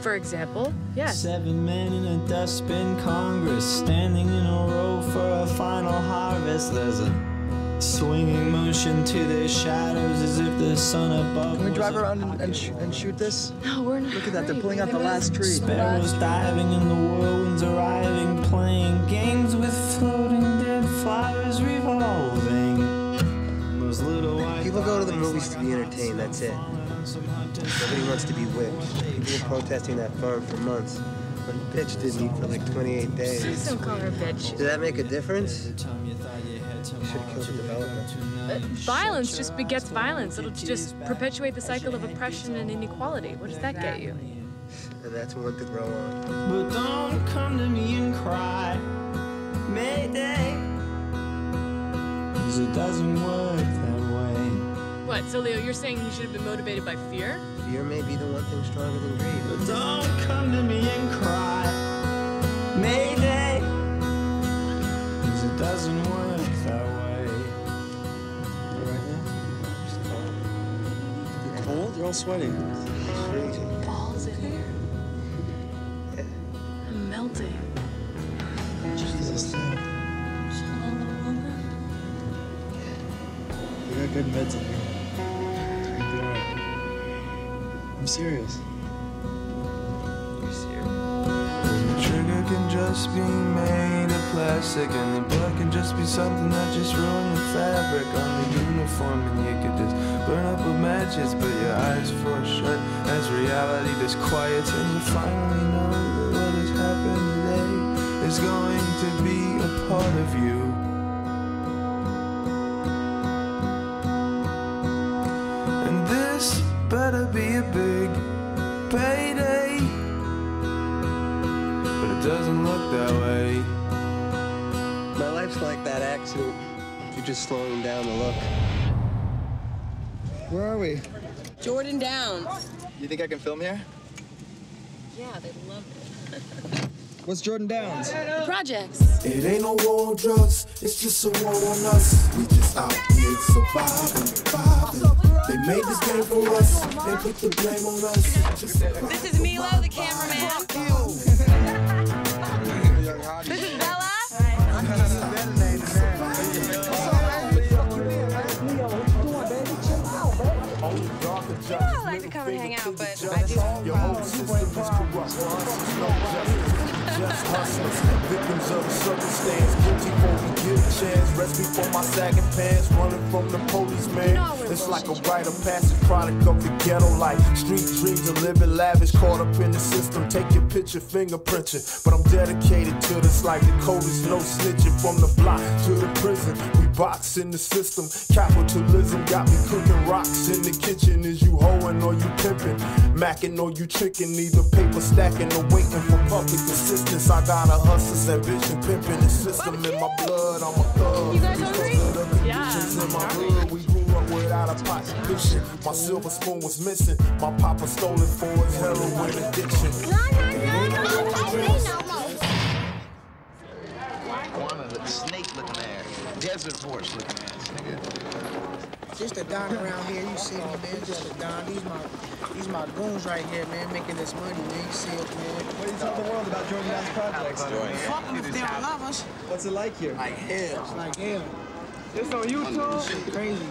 For example, yes. Seven men in a dustbin Congress standing in a row for a final harvest. There's a swinging motion to their shadows as if the sun above. Can we drive around and, and, sh- and shoot this? No, we're not. Look at that, they're pulling out the last tree. Sparrows diving in the whirlwinds arriving, playing games with floating be entertained, that's it. Nobody wants to be whipped. People were protesting that farm for months. One bitch didn't eat for like 28 days. Please don't call her bitch. Did that make a difference? You should have killed the developer. Uh, violence just begets violence. It'll just perpetuate the cycle of oppression and inequality. What does that get you? And that's one to grow on. But don't come to me and cry, Mayday. Cause it doesn't work that way. What? So Leo, you're saying he should have been motivated by fear? Fear may be the one thing stronger than greed. But don't come to me and cry, Mayday. Cause it doesn't work that way. You're cold? You're all sweaty. Balls in here. I'm melting. Jesus. We got good meds in here. Serious. You're serious. Trigger can just be made of plastic, and the blood can just be something that just ruined the fabric on the uniform. And you could just burn up with matches, but your eyes force shut as reality disquiets, and you finally know that what has happened today is going to be a part of you. And this better be a big that way. My life's like that accident. You're just slowing down to look. Where are we? Jordan Downs. You think I can film here? Yeah, they love it. What's Jordan Downs? The projects. It ain't no war on drugs, it's just a war on us. We just out here surviving, surviving. They made this game for us, they put the blame on us. This is Milo, the cameraman. No justice. Just hustlers, victims of the circumstance. Guilty for chance. Rest before my sagging pants. Running from the police, man. It's like a rite of passage, product of the ghetto life. Street dreams of living lavish. Caught up in the system. Take your picture, fingerprinting. But I'm dedicated to this like the code is no snitching. From the block to the prison. We box in the system. Capitalism got me cooking rocks in the kitchen. Is you hoeing or you pimping? Macking or you tricking? Neither paper stacking or waiting for public assistance. I got a hustler's ambition, pimping the system in my blood. I'm. You guys hungry? Yeah. In my hood, we grew up without a pot to fish in. My silver spoon was missing. My papa stole it for his heroin addiction. No, no, no, no, touch me One of the snake looking ass, desert horse looking ass, nigga. Just a don around here, you see me, man. Just a don. These my, these my goons right here, man, making this money, man. You see it, man. What do you tell the world about Jordan Downs projects? Fuck them if they don't love us. What's it like here? Like hell. It's like hell. It's on YouTube. Shit crazy.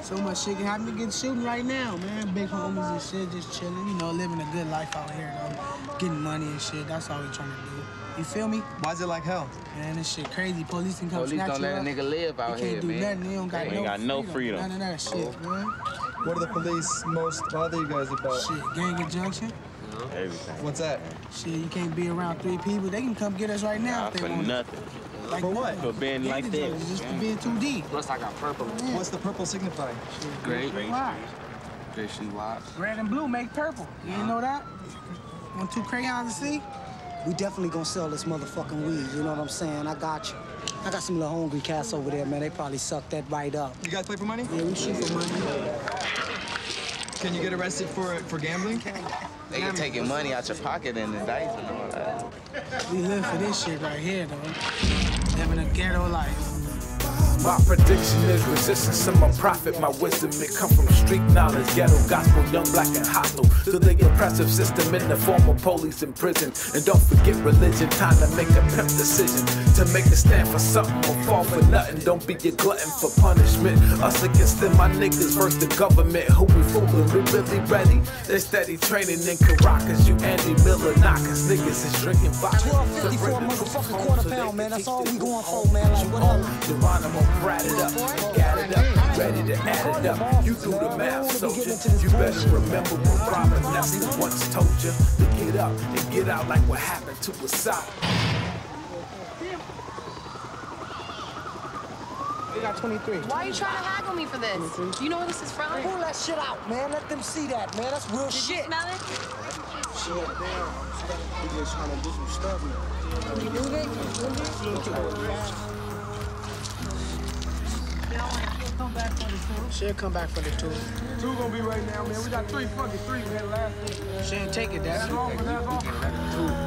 So much shit can happen to get shooting right now, man. Big homies and shit, just chilling, you know, living a good life out here, though. Getting money and shit. That's all we trying to do. You feel me? Why's it like hell? Man, this shit crazy. Police can come Police snatch don't you let a nigga live out you can't here, do man. nothing. You don't got They no ain't got no freedom. freedom. None of that shit, man. What do the police most bother you guys about? Shit, gang injunction. Everything. What's that? Shit, you can't be around three people. They can come get us right now if they For want. nothing. Like For what? For being Gang like injunction, this. Just for being too deep. Plus, I got purple. What's the purple signify? Great. Why? Grape Street Watts. Red and blue make purple. You didn't know that? Want two crayons to see? We definitely gonna sell this motherfucking weed, you know what I'm saying? I got you. I got some little hungry cats over there, man. They probably suck that right up. You guys play for money? Yeah, we shoot for money. Can you get arrested for for gambling? They can taking money out your pocket and the dice and all that. We live for this shit right here, though. Living a ghetto life. My prediction is resistance to my profit, my wisdom. It come from street knowledge, ghetto gospel, young, black, and hostile. To the oppressive system in the form of police and prison. And don't forget religion, time to make a pimp decision. To make a stand for something or fall for nothing. Don't be a glutton for punishment. Us against them, my niggas versus the government. Who we fooling? We really ready. They steady training in Caracas. You Andy Miller knockers. Niggas is drinking vodka. 1250 for a motherfucking quarter pound, man. That's all we going for, man. Like, what up? Geronimo, brat it up, gat it up, ready to add it up. You do the math, soldier. You better remember what Robert Nesta once told you to get up and get out like what happened to Assad. We got 23. Why are you trying to haggle me for this? You know where this is from? Pull that shit out, man. Let them see that, man. That's real Did shit. you smell it? Shit, damn. We just trying to do some stuff now. Can you do that? She'll come back for the two. Two gonna be right now, man. We got three fucking three, man. Last She ain't take it, Dad. That's all, that's all.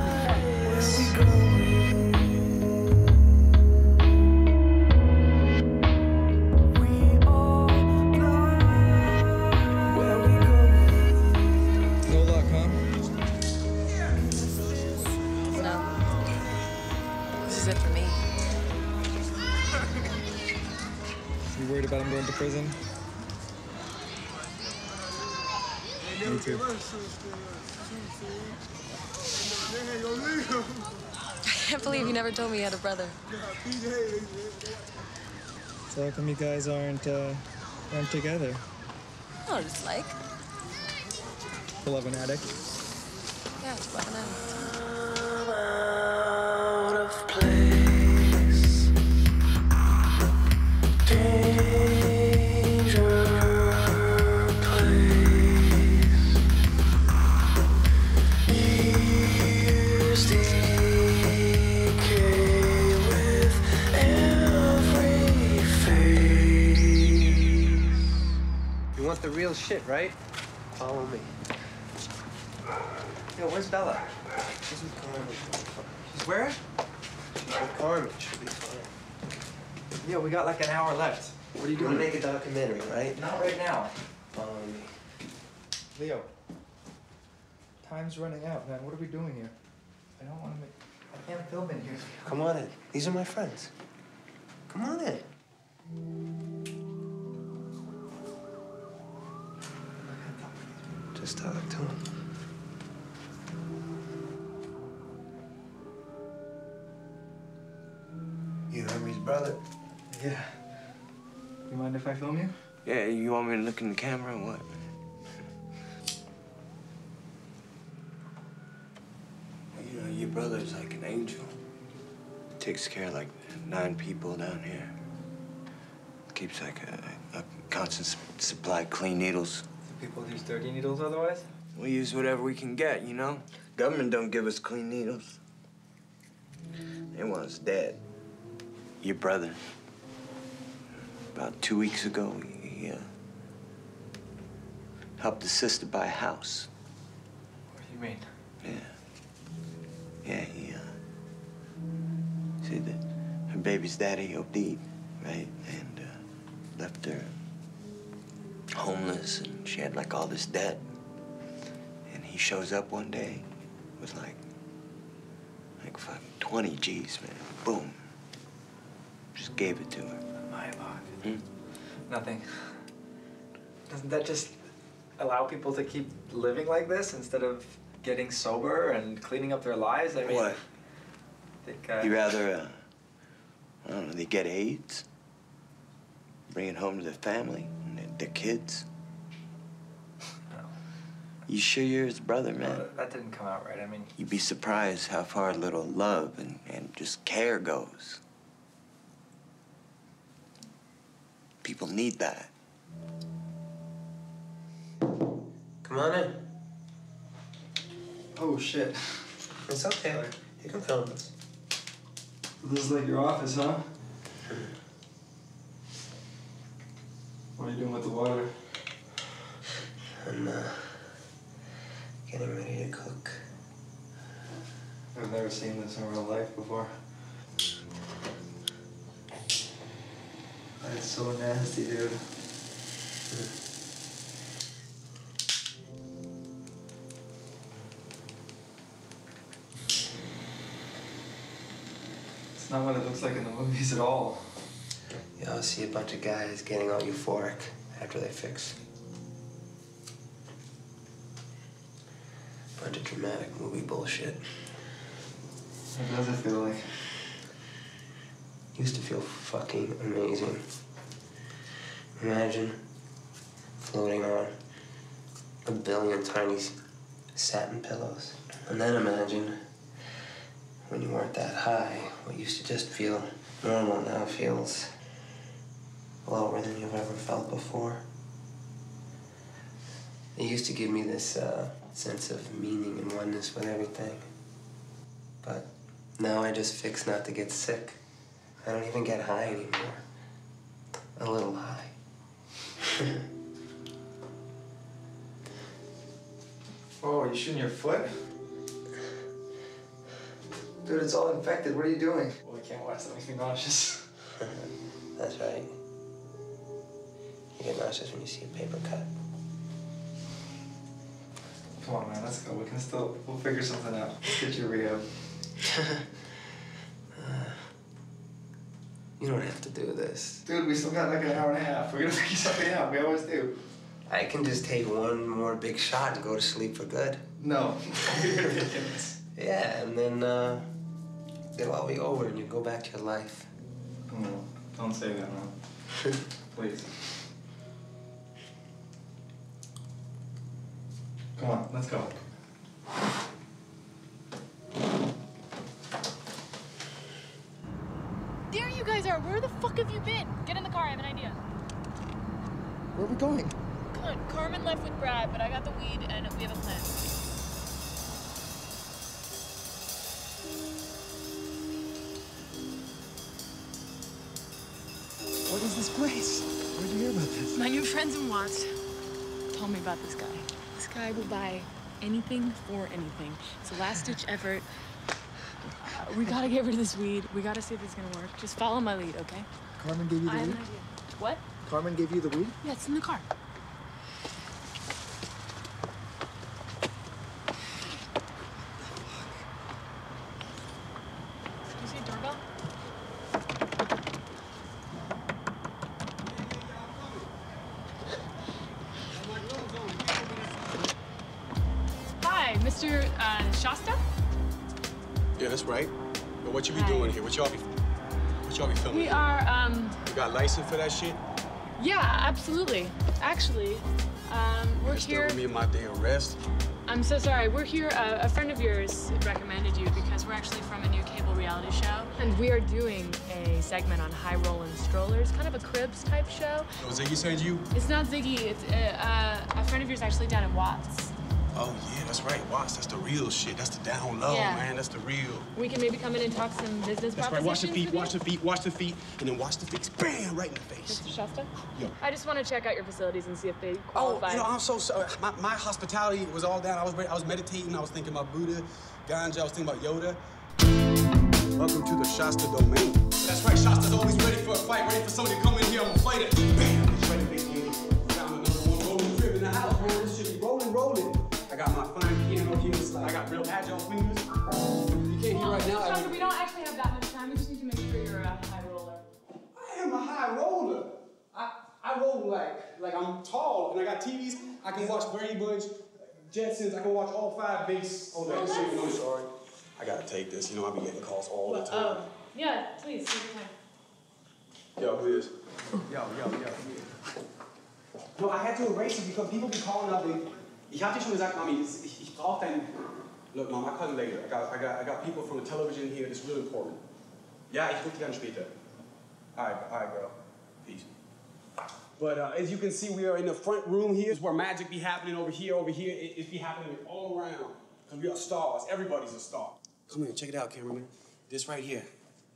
No about him going to prison? Me too. I can't believe you never told me you had a brother. So how come you guys aren't uh, aren't together? Oh, it's like. The love an addict. Yeah, it's like an want the real shit, right? Follow me. Yo, where's Bella? She's with Carmen. She's where? She's with Carmen. She'll be fine. Yo, we got like an hour left. What are you You wanna make a documentary, right? Not right now. Follow me. Leo. Time's running out, man. What are we doing here? I don't want to make. I can't film in here. Come on in. These are my friends. Come on in. Just talk to him. You Henry's brother? Yeah. You mind if I film you? Yeah, you want me to look in the camera or what? You know, your brother's like an angel. Takes care of like nine people down here. Keeps like a, a constant supply of clean needles. People use dirty needles otherwise? We use whatever we can get, you know? Government don't give us clean needles. They want us dead. Your brother. About two weeks ago, he uh, helped his sister buy a house. What do you mean? Yeah. Yeah, he, uh, see, the, her baby's daddy OD'd, right? And uh, left her homeless, and she had like all this debt. And he shows up one day with like, like fucking 20 G's, man. Boom. Just gave it to her. My God. Hmm? Nothing. Doesn't that just allow people to keep living like this instead of getting sober and cleaning up their lives? I mean, What? I think, uh, You rather, uh, I don't know, they get AIDS, bring it home to their family and their, their kids. You sure you're his brother, man? that- that didn't come out right. I mean, You'd be surprised how far a little love and, and just care goes. People need that. Come on in. oh shit. It's okay. You can film this. This is like your office, huh? What are you doing with the water? I'm uh, getting ready to cook. I've never seen this in real life before. That's so nasty, dude. It's not what it looks like in the movies at all. You always see a bunch of guys getting all euphoric after they fix. Bunch of dramatic movie bullshit. What does it feel like? Used to feel fucking amazing. Imagine floating on a billion tiny satin pillows. And then imagine when you weren't that high, what used to just feel normal now feels lower than you've ever felt before. It used to give me this uh, sense of meaning and oneness with everything. But now I just fix not to get sick. I don't even get high anymore. A little high. Oh, are you shooting your foot? Dude, it's all infected. What are you doing? Well, I can't watch. That makes me nauseous. That's right. You get nauseous when you see a paper cut. Come on, man. Let's go. We can still. We'll figure something out. Let's get you rehab. You don't have to do this. Dude, we still got like an hour and a half. We're gonna figure something out. We always do. I can just take one more big shot and go to sleep for good. No. You're gonna be in. Yeah, and then uh, it'll all be over and you go back to your life. No, don't say that, man. Please. Come on, let's go. There you guys are. Where the fuck have you been? Get in the car. I have an idea. Where are we going? Come on. Carmen left with Brad, but I got the weed and we have a plan. What is this place? Where'd you hear about this? My new friends in Watts. told me about this guy. This guy will buy anything for anything. It's a last ditch effort. We gotta get rid of this weed. We gotta see if it's gonna work. Just follow my lead, okay? Carmen gave you the I the have weed? an idea. What? Carmen gave you the weed? Yeah, it's in the car. Do you see a doorbell? Hi, Mr. Uh, Shasta? Yeah, that's right. But what you be Hi. doing here? What y'all be, what y'all be filming? We are, um, You got license for that shit? yeah, absolutely. Actually, um, we're here. me my day of rest. I'm so sorry. We're here. Uh, a friend of yours recommended you because we're actually from a new cable reality show, and we are doing a segment on high rolling strollers, kind of a cribs type show. Oh, Ziggy sent you? It's not Ziggy. It's uh, uh, a friend of yours actually down in Watts. Oh yeah, that's right. Watch, that's the real shit. That's the down low, Yeah. man. That's the real. We can maybe come in and talk some business That's right. Watch the feet. Watch the feet. Watch the feet, and then watch the feet. Bam! Right in the face. Mr. Shasta? Yo. I just want to check out your facilities and see if they qualify. Oh, you know, I'm so sorry. My, my hospitality was all down. I was I was meditating. I was thinking about Buddha, Ganja. I was thinking about Yoda. Welcome to the Shasta domain. That's right. Shasta's always ready for a fight. Ready for somebody to come in here. I'm gonna fight it. Bam! It's ready, baby. Found another one rolling crib in the house, got my fine piano here. I got real agile fingers. You can't hear right now. I Shasta, we don't actually have that much time. We just need to make sure you're a high roller. I am a high roller. I, I roll like like I'm tall and I got TVs. I can watch Brady Bunch, Jetsons. I can watch all five base. Oh, that shit. No, sorry. I gotta take this. You know, I be getting calls all the time. Oh, yeah, please, take your time. Yo, who is? Yo, yo, yo. No, I had to erase it because people be calling up. They, ich hatte schon gesagt, Mami, ich, ich brauche dein. Look, Mom, call you later. I got, I got, I got people from the television here. It's really important. Ja, ich rufe dich an später. All right, all right, girl. Peace. But uh, as you can see, we are in the front room here. It's where magic be happening over here, over here. It, it be happening all around. Because we are stars. Everybody's a star. Come here, check it out, cameraman. This right here.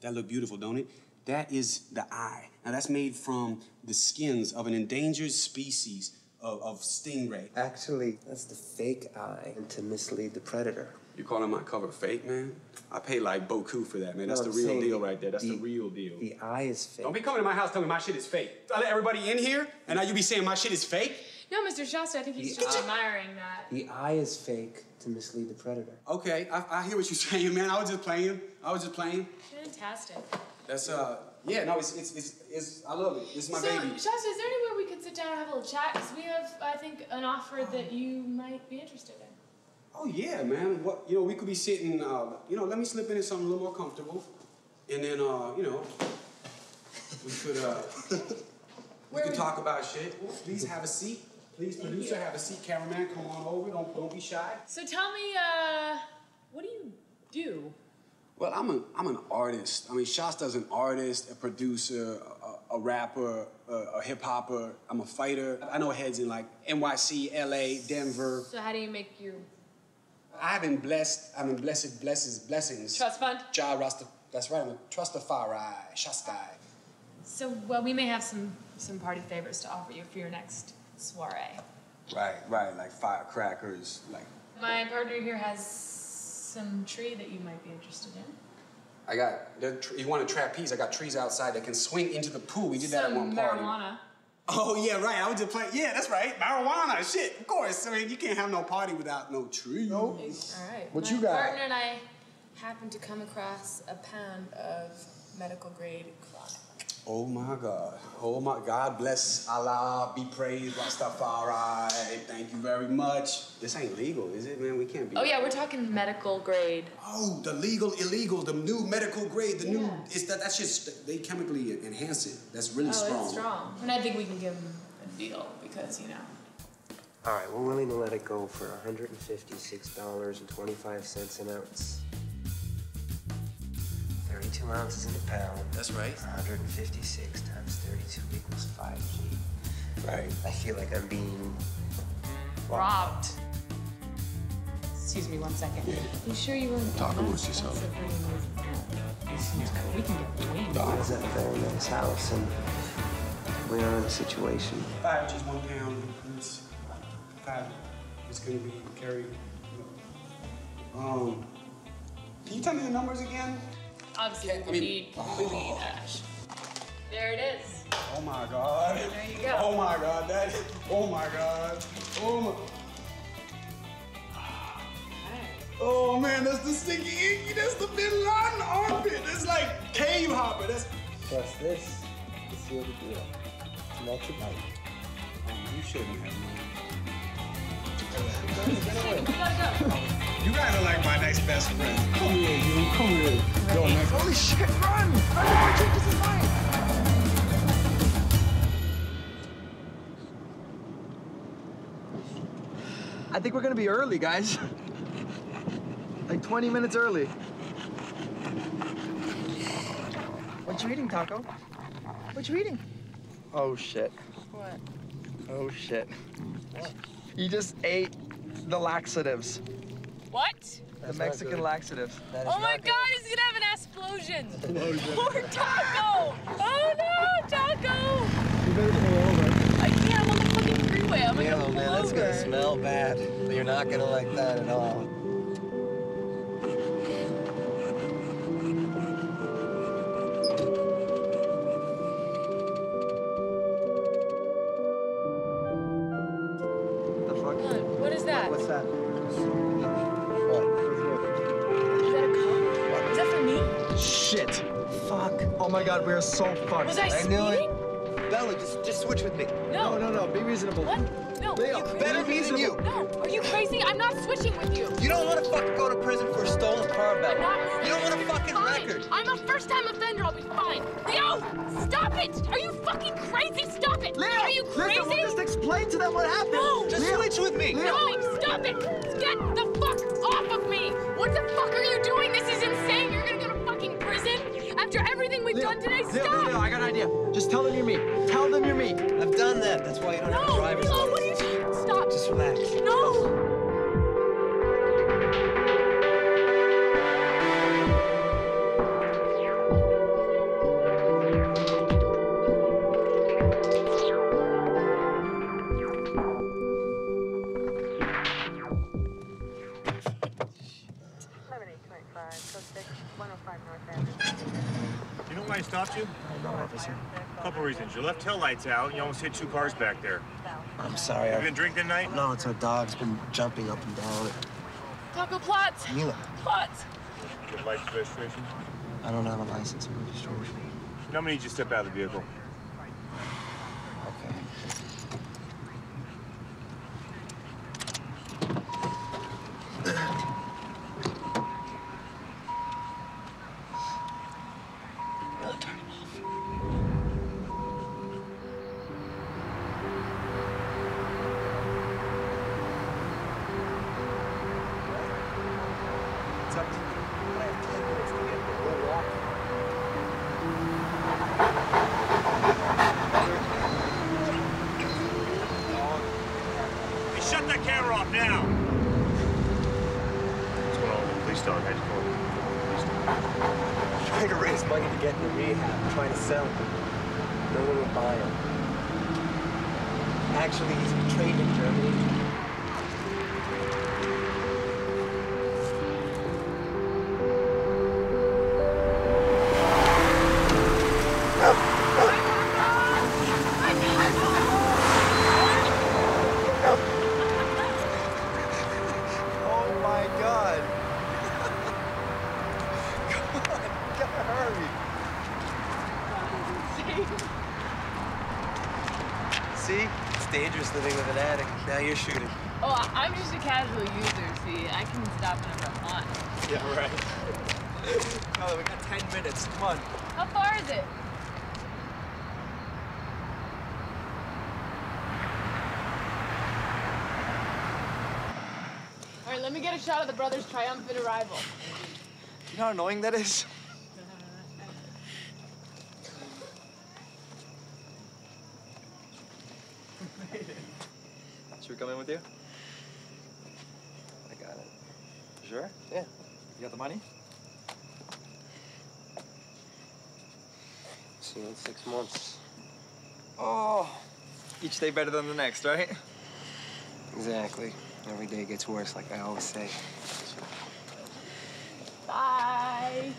That look beautiful, don't it? That is the eye. Now that's made from the skins of an endangered species of, of stingray. Actually, that's the fake eye and to mislead the predator. You calling my cover fake, man? I pay like Boku for that, man. That's No, the real deal right there. That's the, the- real deal. The eye is fake. Don't be coming to my house telling me my shit is fake. I let everybody in here, and now you be saying my shit is fake? No, Mr. Shasta, I think he's The just admiring that. The eye is fake to mislead the predator. Okay, I, I hear what you're saying, man. I was just playing. I was just playing. Fantastic. That's uh, yeah, no, it's it's it's, it's I love it. It's my so, baby. Shasta, is there anywhere we could sit down and have a little chat? Because we have, I think, an offer that you might be interested in. Oh yeah, man. What you know, we could be sitting. Uh, you know, let me slip into something a little more comfortable, and then uh, you know, we could uh, we could talk about shit. Please have a seat. Please, producer, have a seat. Cameraman, come on over. Don't don't be shy. So tell me, uh, what do you do? Well, I'm an I'm an artist. I mean, Shasta's an artist, a producer, a, a rapper, a, a hip hopper. I'm a fighter. I know heads in like NYC, LA, Denver. So how do you make your I have been blessed. I'm in blessed blessings, blessings. trust fund? Ja Rasta. That's right. I'm a Trustafari, Shastai. So, well, we may have some some party favors to offer you for your next soiree. Right, right. Like firecrackers. Like My partner here has some tree that you might be interested in. I got. You want a trapeze? I got trees outside that can swing into the pool. We did that at some one party. marijuana. Oh yeah, right. I was just playing. Yeah, that's right. Marijuana, shit. Of course. I mean, you can't have no party without no trees. No. All right. What My you got? My partner and I happened to come across a pound of medical grade chronic. Oh my God. Oh my God. Bless Allah. Be praised. Rastafari. Thank you very much. This ain't legal, is it, man? We can't be. Oh yeah, we're talking medical grade. Oh, the legal, illegal, the new medical grade, the new. It's that. That's just they chemically enhance it. That's really oh, strong. it's strong. And I think we can give them a deal because you know. All right, we're willing to let it go for $156.25 an ounce. 32 ounces in a pound. That's right. 156 times 32 equals 5G. Right. I feel like I'm being Robbed. Excuse me one second. You sure you weren't Talk amongst yourself. that's a pretty amazing pound. This seems cool. We can get way more. It's a very nice house, and we are in a situation. Five G's one pound. It's that is going to be carried. Um, can you tell me the numbers again? Obviously, we mean- need, we need Ash. There it is. Oh my god. There you go. Oh my god, that. Oh my god. Oh my. Oh man, that's the sticky icky. That's the Bin Laden armpit. That's like cave hopper. That's. Plus this to seal the deal. Not tonight. Oh, you shouldn't have. We gotta. You guys are like my next best friend. Come here, you. Come here. Yo, man. Holy shit, run! Run! This is mine! I think we're gonna be early, guys. like 20 minutes early. What you eating, Taco? What you eating? Oh shit. What? Oh shit. You just ate the laxatives. What? the Mexican laxatives. Oh my god, he's gonna have an explosion. Poor Taco. Oh no, Taco. you better I can't. I'm on the fucking freeway. I'm gonna oh, Yellow, pull man, that's gonna smell bad. But You're not gonna like that at all. My god, we are so fucked. Was I I knew it. Bella, just just switch with me. No. No, no, no. Be reasonable. What? No. Leo, you better be than you. No. Are you crazy? I'm not switching with you. You don't want to fucking go to prison for a stolen car, Bella. I'm not. You don't want a fucking fine. record. I'm a first-time offender. I'll be fine. Leo, stop it! Are you fucking crazy? Stop it! Leo, Are you crazy? listen, we'll just explain to them what happened. No. Just Leo, switch with me. No, stop it! Get the fuck off of me! What the fuck are you doing? This is after everything we've Leo, done today? Leo, Stop! Leo, Leo, I got an idea. Just tell them you're me. Tell them you're me. I've done that. That's why you don't have a no, driver's Leo, license. what are you doing? Stop! Just relax. No! Your left tail light's out. You almost hit two cars back there. I'm sorry. Have You I... been drinking tonight? No, it's our dog's been jumping up and down. Taco Plots! Mila, Plots! Good license registration. I don't have a license or registration. I'm gonna need you to step out of the vehicle. You're shooting. Oh, I'm just a casual user, see? I can stop whenever I want. Yeah, right. Oh, we got 10 minutes. Come on. How far is it? All right, let me get a shot of the brothers' triumphant arrival. You know how annoying that is? months. Oh, each day better than the next, right? Exactly. Every day gets worse, like I always say. Bye.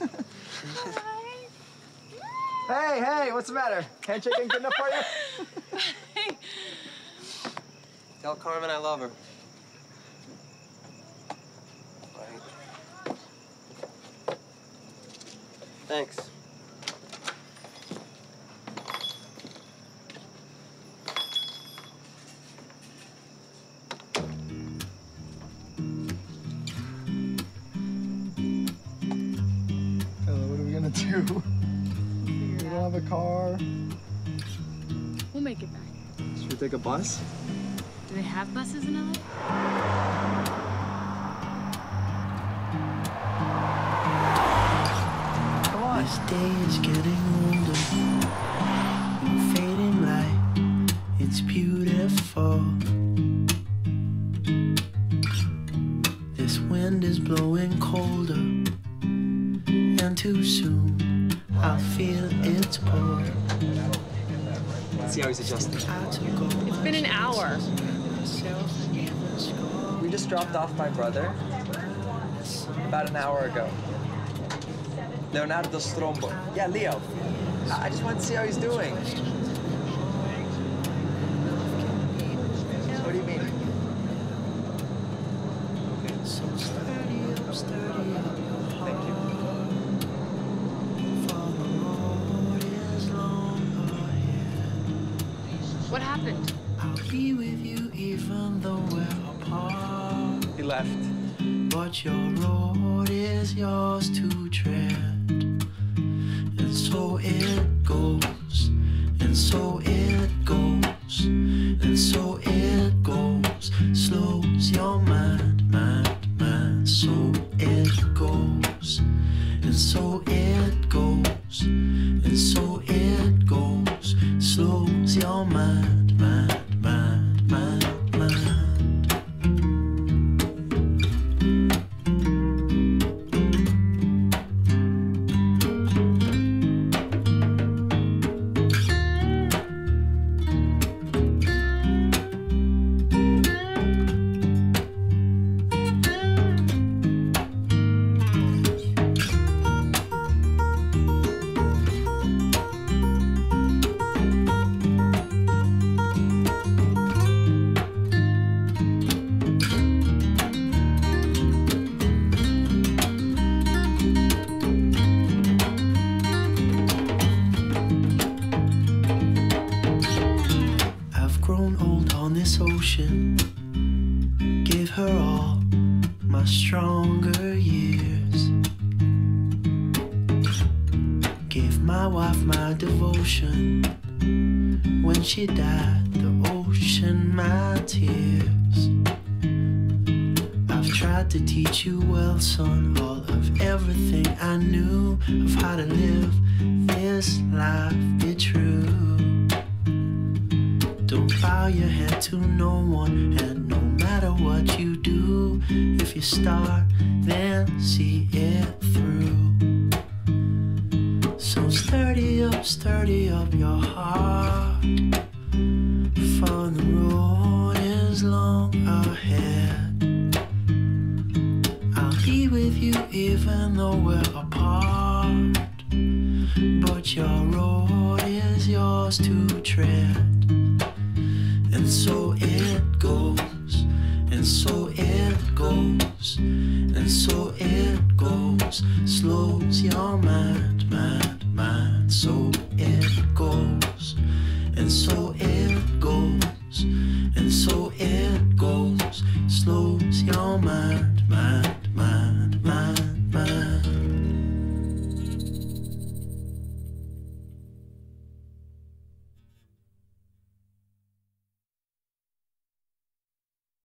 Bye. Hey, hey, what's the matter? Handshake ain't good enough for you? Tell Carmen I love her. Thanks. bus? Do they have buses in LA? Strombo. Yeah, Leo. I just want to see how he's doing. What do you mean? Thank you. What happened? I'll be with you even though we're apart. He left. But your road is yours to tread and so it goes, and so it goes, and so it goes.